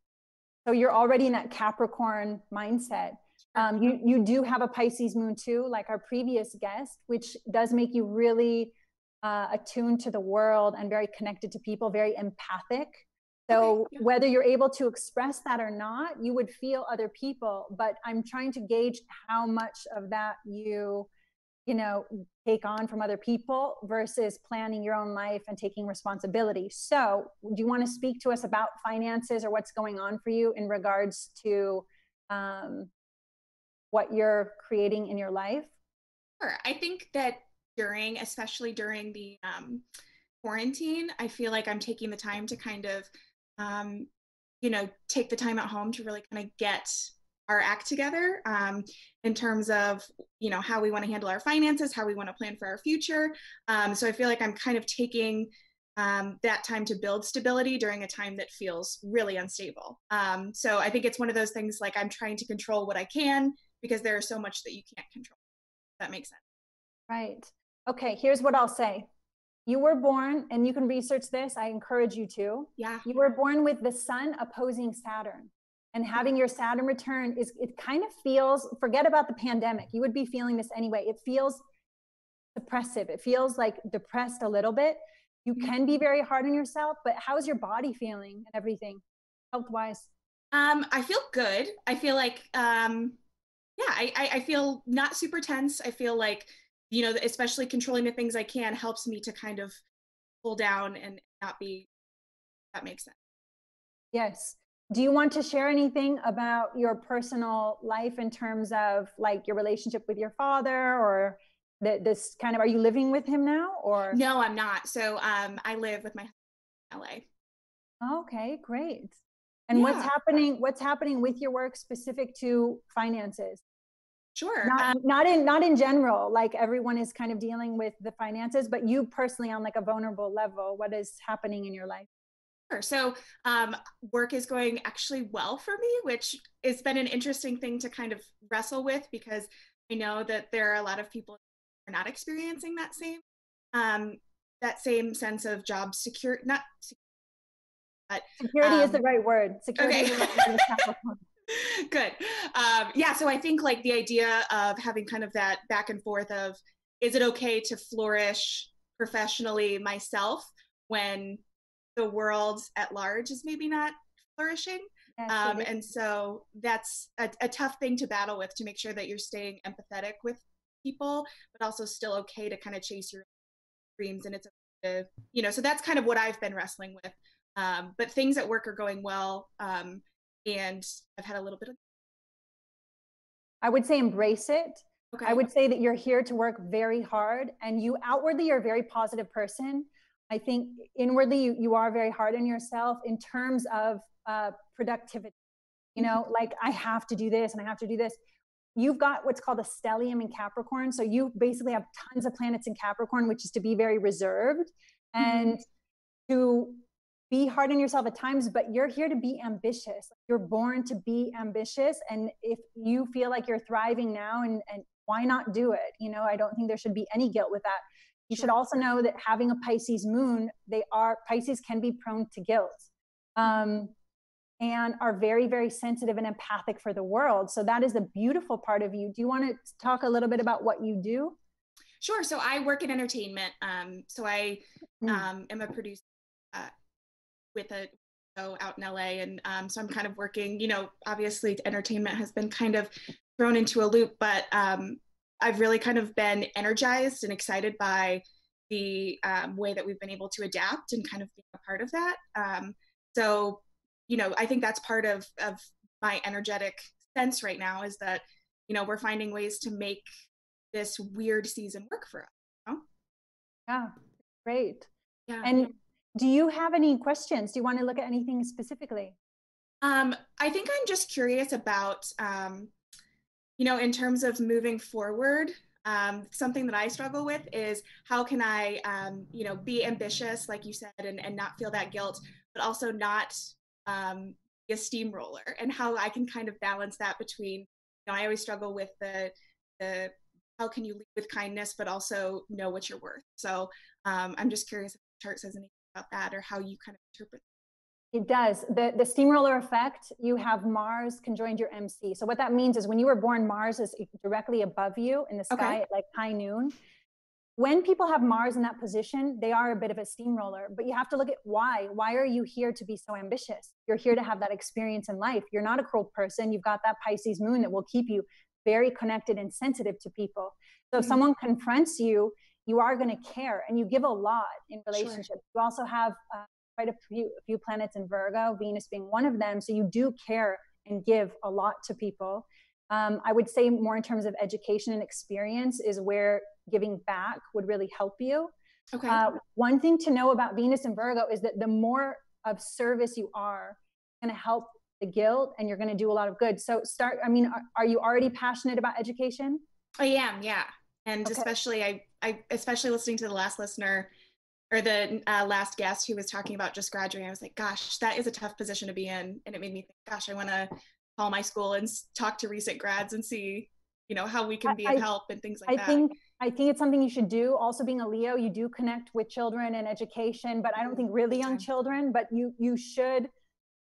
[SPEAKER 4] So you're already in that Capricorn mindset. Um, you you do have a Pisces moon too, like our previous guest, which does make you really uh, attuned to the world and very connected to people, very empathic. So
[SPEAKER 7] Okay,
[SPEAKER 4] whether you're able to express that or not, you would feel other people. But I'm trying to gauge how much of that you, you know, take on from other people versus planning your own life and taking responsibility. So do you want to speak to us about finances or what's going on for you in regards to um, what you're creating in your life?
[SPEAKER 7] Sure. I think that during, especially during the um, quarantine, I feel like I'm taking the time to kind of, um, you know, take the time at home to really kind of get our act together um, in terms of, you know, how we want to handle our finances, how we want to plan for our future. Um, so I feel like I'm kind of taking um, that time to build stability during a time that feels really unstable. Um, so I think it's one of those things like I'm trying to control what I can because there is so much that you can't control. That makes sense.
[SPEAKER 4] Right. Okay, here's what I'll say. You were born, and you can research this, I encourage you to.
[SPEAKER 7] Yeah.
[SPEAKER 4] You were born with the sun opposing Saturn. And having your Saturn return is, it kind of feels, forget about the pandemic. You would be feeling this anyway. It feels suppressive. It feels like depressed a little bit. You
[SPEAKER 7] Mhm.
[SPEAKER 4] can be very hard on yourself, but how's your body feeling and everything, health wise?
[SPEAKER 7] Um, I feel good. I feel like, um, yeah, I, I, I feel not super tense. I feel like, you know, especially controlling the things I can helps me to kind of pull down and not be, that makes sense.
[SPEAKER 4] Yes. Do you want to share anything about your personal life in terms of like your relationship with your father or the, this kind of, are you living with him now or?
[SPEAKER 7] No, I'm not. So um, I live with my husband in LA.
[SPEAKER 4] Okay, great. And what's happening, what's happening with your work specific to finances?
[SPEAKER 7] Sure.
[SPEAKER 4] Not,
[SPEAKER 7] Um,
[SPEAKER 4] not in, not in general, like everyone is kind of dealing with the finances, but you personally on like a vulnerable level, what is happening in your life?
[SPEAKER 7] So um, work is going actually well for me, which has been an interesting thing to kind of wrestle with because I know that there are a lot of people who are not experiencing that same um, that same sense of job secure not but
[SPEAKER 4] Security is the
[SPEAKER 7] Um,
[SPEAKER 4] right word. Security
[SPEAKER 7] okay.
[SPEAKER 4] right word.
[SPEAKER 7] good um, yeah so i think like the idea of having kind of that back and forth of is it okay to flourish professionally myself when the world at large is maybe not flourishing um, and so that's a, a tough thing to battle with to make sure that you're staying empathetic with people but also still okay to kind of chase your dreams and it's to, you know so that's kind of what i've been wrestling with um, but things at work are going well um, and i've had a little bit of
[SPEAKER 4] I would say embrace it.
[SPEAKER 7] okay
[SPEAKER 4] I would say that you're here to work very hard and you outwardly you're a very positive person. I think inwardly you, you are very hard on yourself in terms of uh, productivity. You know, like I have to do this and I have to do this. You've got what's called a stellium in Capricorn. So you basically have tons of planets in Capricorn, which is to be very reserved and to be hard on yourself at times, but you're here to be ambitious. You're born to be ambitious. And if you feel like you're thriving now and, and why not do it? You know, I don't think there should be any guilt with that. You should also know that having a Pisces moon, they are Pisces can be prone to guilt. Um, and are very, very sensitive and empathic for the world. So that is the beautiful part of you. Do you want to talk a little bit about what you do?
[SPEAKER 7] Sure. So I work in entertainment. Um, so I
[SPEAKER 4] Mm.
[SPEAKER 7] um, am a producer uh, with a show out in LA, and um, so I'm kind of working. You know, obviously, entertainment has been kind of thrown into a loop, but um, I've really kind of been energized and excited by the um, way that we've been able to adapt and kind of be a part of that. Um, so, you know, I think that's part of of my energetic sense right now is that you know we're finding ways to make this weird season work for us.
[SPEAKER 4] Yeah, great.
[SPEAKER 7] Yeah.
[SPEAKER 4] And do you have any questions? Do you want to look at anything specifically?
[SPEAKER 7] Um, I think I'm just curious about, um, you know, in terms of moving forward. Um, something that I struggle with is how can I, um, you know, be ambitious, like you said, and, and not feel that guilt, but also not um, be a steamroller, and how I can kind of balance that between. You know, I always struggle with the the how can you lead with kindness, but also know what you're worth. So um, I'm just curious if the chart says anything about that, or how you kind of interpret.
[SPEAKER 4] It does. The the steamroller effect, you have Mars conjoined your MC. So what that means is when you were born, Mars is directly above you in the sky okay. at like high noon. When people have Mars in that position, they are a bit of a steamroller, but you have to look at why. Why are you here to be so ambitious? You're here to have that experience in life. You're not a cruel person. You've got that Pisces moon that will keep you very connected and sensitive to people. So if mm-hmm. someone confronts you, you are going to care and you give a lot in relationships. Sure. You also have uh, quite a few, a few planets in Virgo, Venus being one of them. So you do care and give a lot to people. Um, I would say more in terms of education and experience is where giving back would really help you. Okay. Uh, one thing to know about Venus and Virgo is that the more of service you are, going to help the guild and you're going to do a lot of good. So start. I mean, are, are you already passionate about education?
[SPEAKER 7] I am. Yeah, and okay. especially I, I especially listening to the last listener or the uh, last guest who was talking about just graduating, I was like, gosh, that is a tough position to be in. And it made me think, gosh, I want to call my school and talk to recent grads and see, you know, how we can be I, of help and things like
[SPEAKER 4] I
[SPEAKER 7] that.
[SPEAKER 4] I think I think it's something you should do. Also, being a Leo, you do connect with children and education, but I don't think really young children. But you you should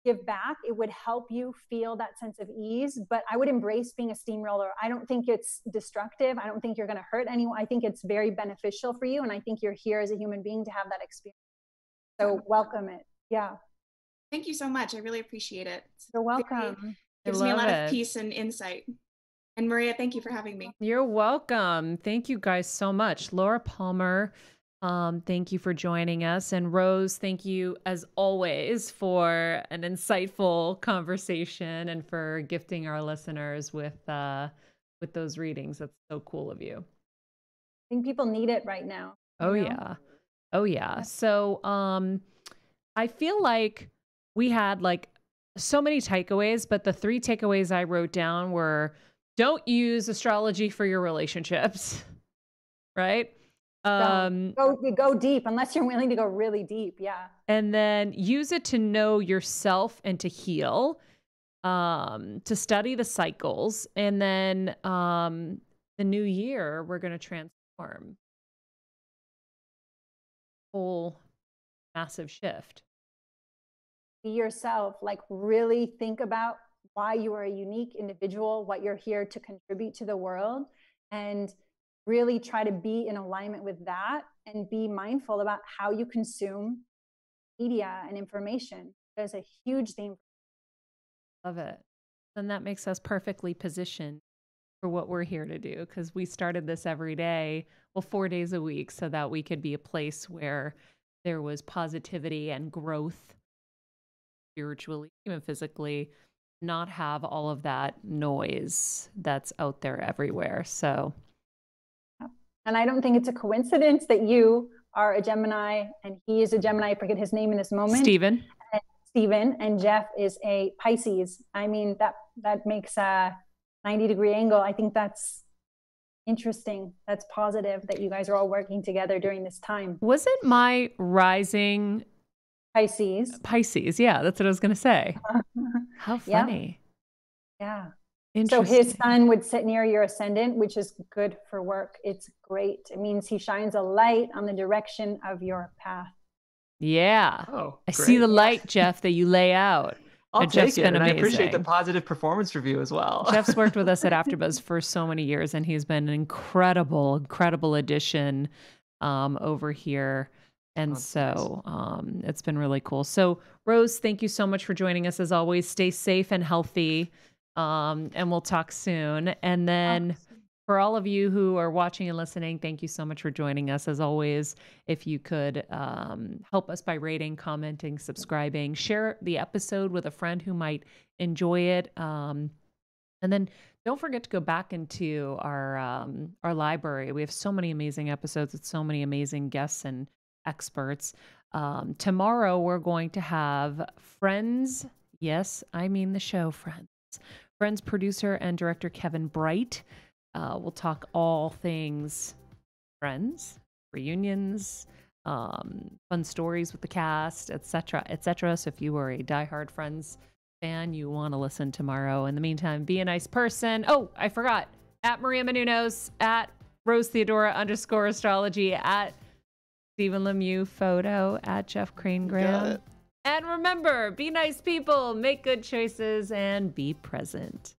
[SPEAKER 4] give back, it would help you feel that sense of ease. But I would embrace being a steamroller. I don't think it's destructive. I don't think you're going to hurt anyone. I think it's very beneficial for you. And I think you're here as a human being to have that experience. So welcome it. Yeah.
[SPEAKER 7] Thank you so much. I really appreciate it.
[SPEAKER 4] You're welcome.
[SPEAKER 7] It gives me a lot it. of peace and insight. And Maria, thank you for having me.
[SPEAKER 1] You're welcome. Thank you guys so much. Laura Palmer um, thank you for joining us. And Rose, thank you as always for an insightful conversation and for gifting our listeners with uh, with those readings. That's so cool of you.
[SPEAKER 4] I think people need it right now.
[SPEAKER 1] Oh know? yeah. Oh yeah. yeah. So um I feel like we had like so many takeaways, but the three takeaways I wrote down were don't use astrology for your relationships. Right?
[SPEAKER 4] Um, go go deep unless you're willing to go really deep. Yeah.
[SPEAKER 1] And then use it to know yourself and to heal, um, to study the cycles, and then um, the new year we're going to transform. Whole massive shift.
[SPEAKER 4] Be yourself. Like really think about why you are a unique individual, what you're here to contribute to the world, and really try to be in alignment with that and be mindful about how you consume media and information. There's a huge theme.
[SPEAKER 1] Love it. And that makes us perfectly positioned for what we're here to do because we started this every day, well, four days a week, so that we could be a place where there was positivity and growth spiritually, even physically, not have all of that noise that's out there everywhere. So
[SPEAKER 4] and I don't think it's a coincidence that you are a Gemini and he is a Gemini. I forget his name in this moment.
[SPEAKER 1] Stephen.
[SPEAKER 4] And Stephen and Jeff is a Pisces. I mean, that that makes a 90 degree angle. I think that's interesting. That's positive that you guys are all working together during this time.
[SPEAKER 1] Wasn't my rising
[SPEAKER 4] Pisces?
[SPEAKER 1] Pisces, yeah, that's what I was going to say. How funny.
[SPEAKER 4] Yeah. yeah. So his sun would sit near your ascendant, which is good for work. It's great. It means he shines a light on the direction of your path.
[SPEAKER 1] Yeah. Oh, I see the light, Jeff, that you lay out.
[SPEAKER 3] I'll take Jeff's it, and amazing. I appreciate the positive performance review as well.
[SPEAKER 1] Jeff's worked with us at AfterBuzz for so many years, and he's been an incredible, incredible addition um, over here. And oh, so um, it's been really cool. So, Rose, thank you so much for joining us as always. Stay safe and healthy. Um, and we'll talk soon. And then for all of you who are watching and listening, thank you so much for joining us. As always, if you could um, help us by rating, commenting, subscribing, share the episode with a friend who might enjoy it. Um, and then don't forget to go back into our um, our library. We have so many amazing episodes with so many amazing guests and experts. Um, tomorrow we're going to have Friends. Yes, I mean the show Friends. Friends producer and director Kevin Bright. Uh, we'll talk all things Friends, reunions, um, fun stories with the cast, etc., etc. So if you are a diehard Friends fan, you want to listen tomorrow. In the meantime, be a nice person. Oh, I forgot. At Maria Menounos, at Rose Theodora underscore astrology, at Stephen Lemieux photo, at Jeff Crane Graham. And remember, be nice people, make good choices, and be present.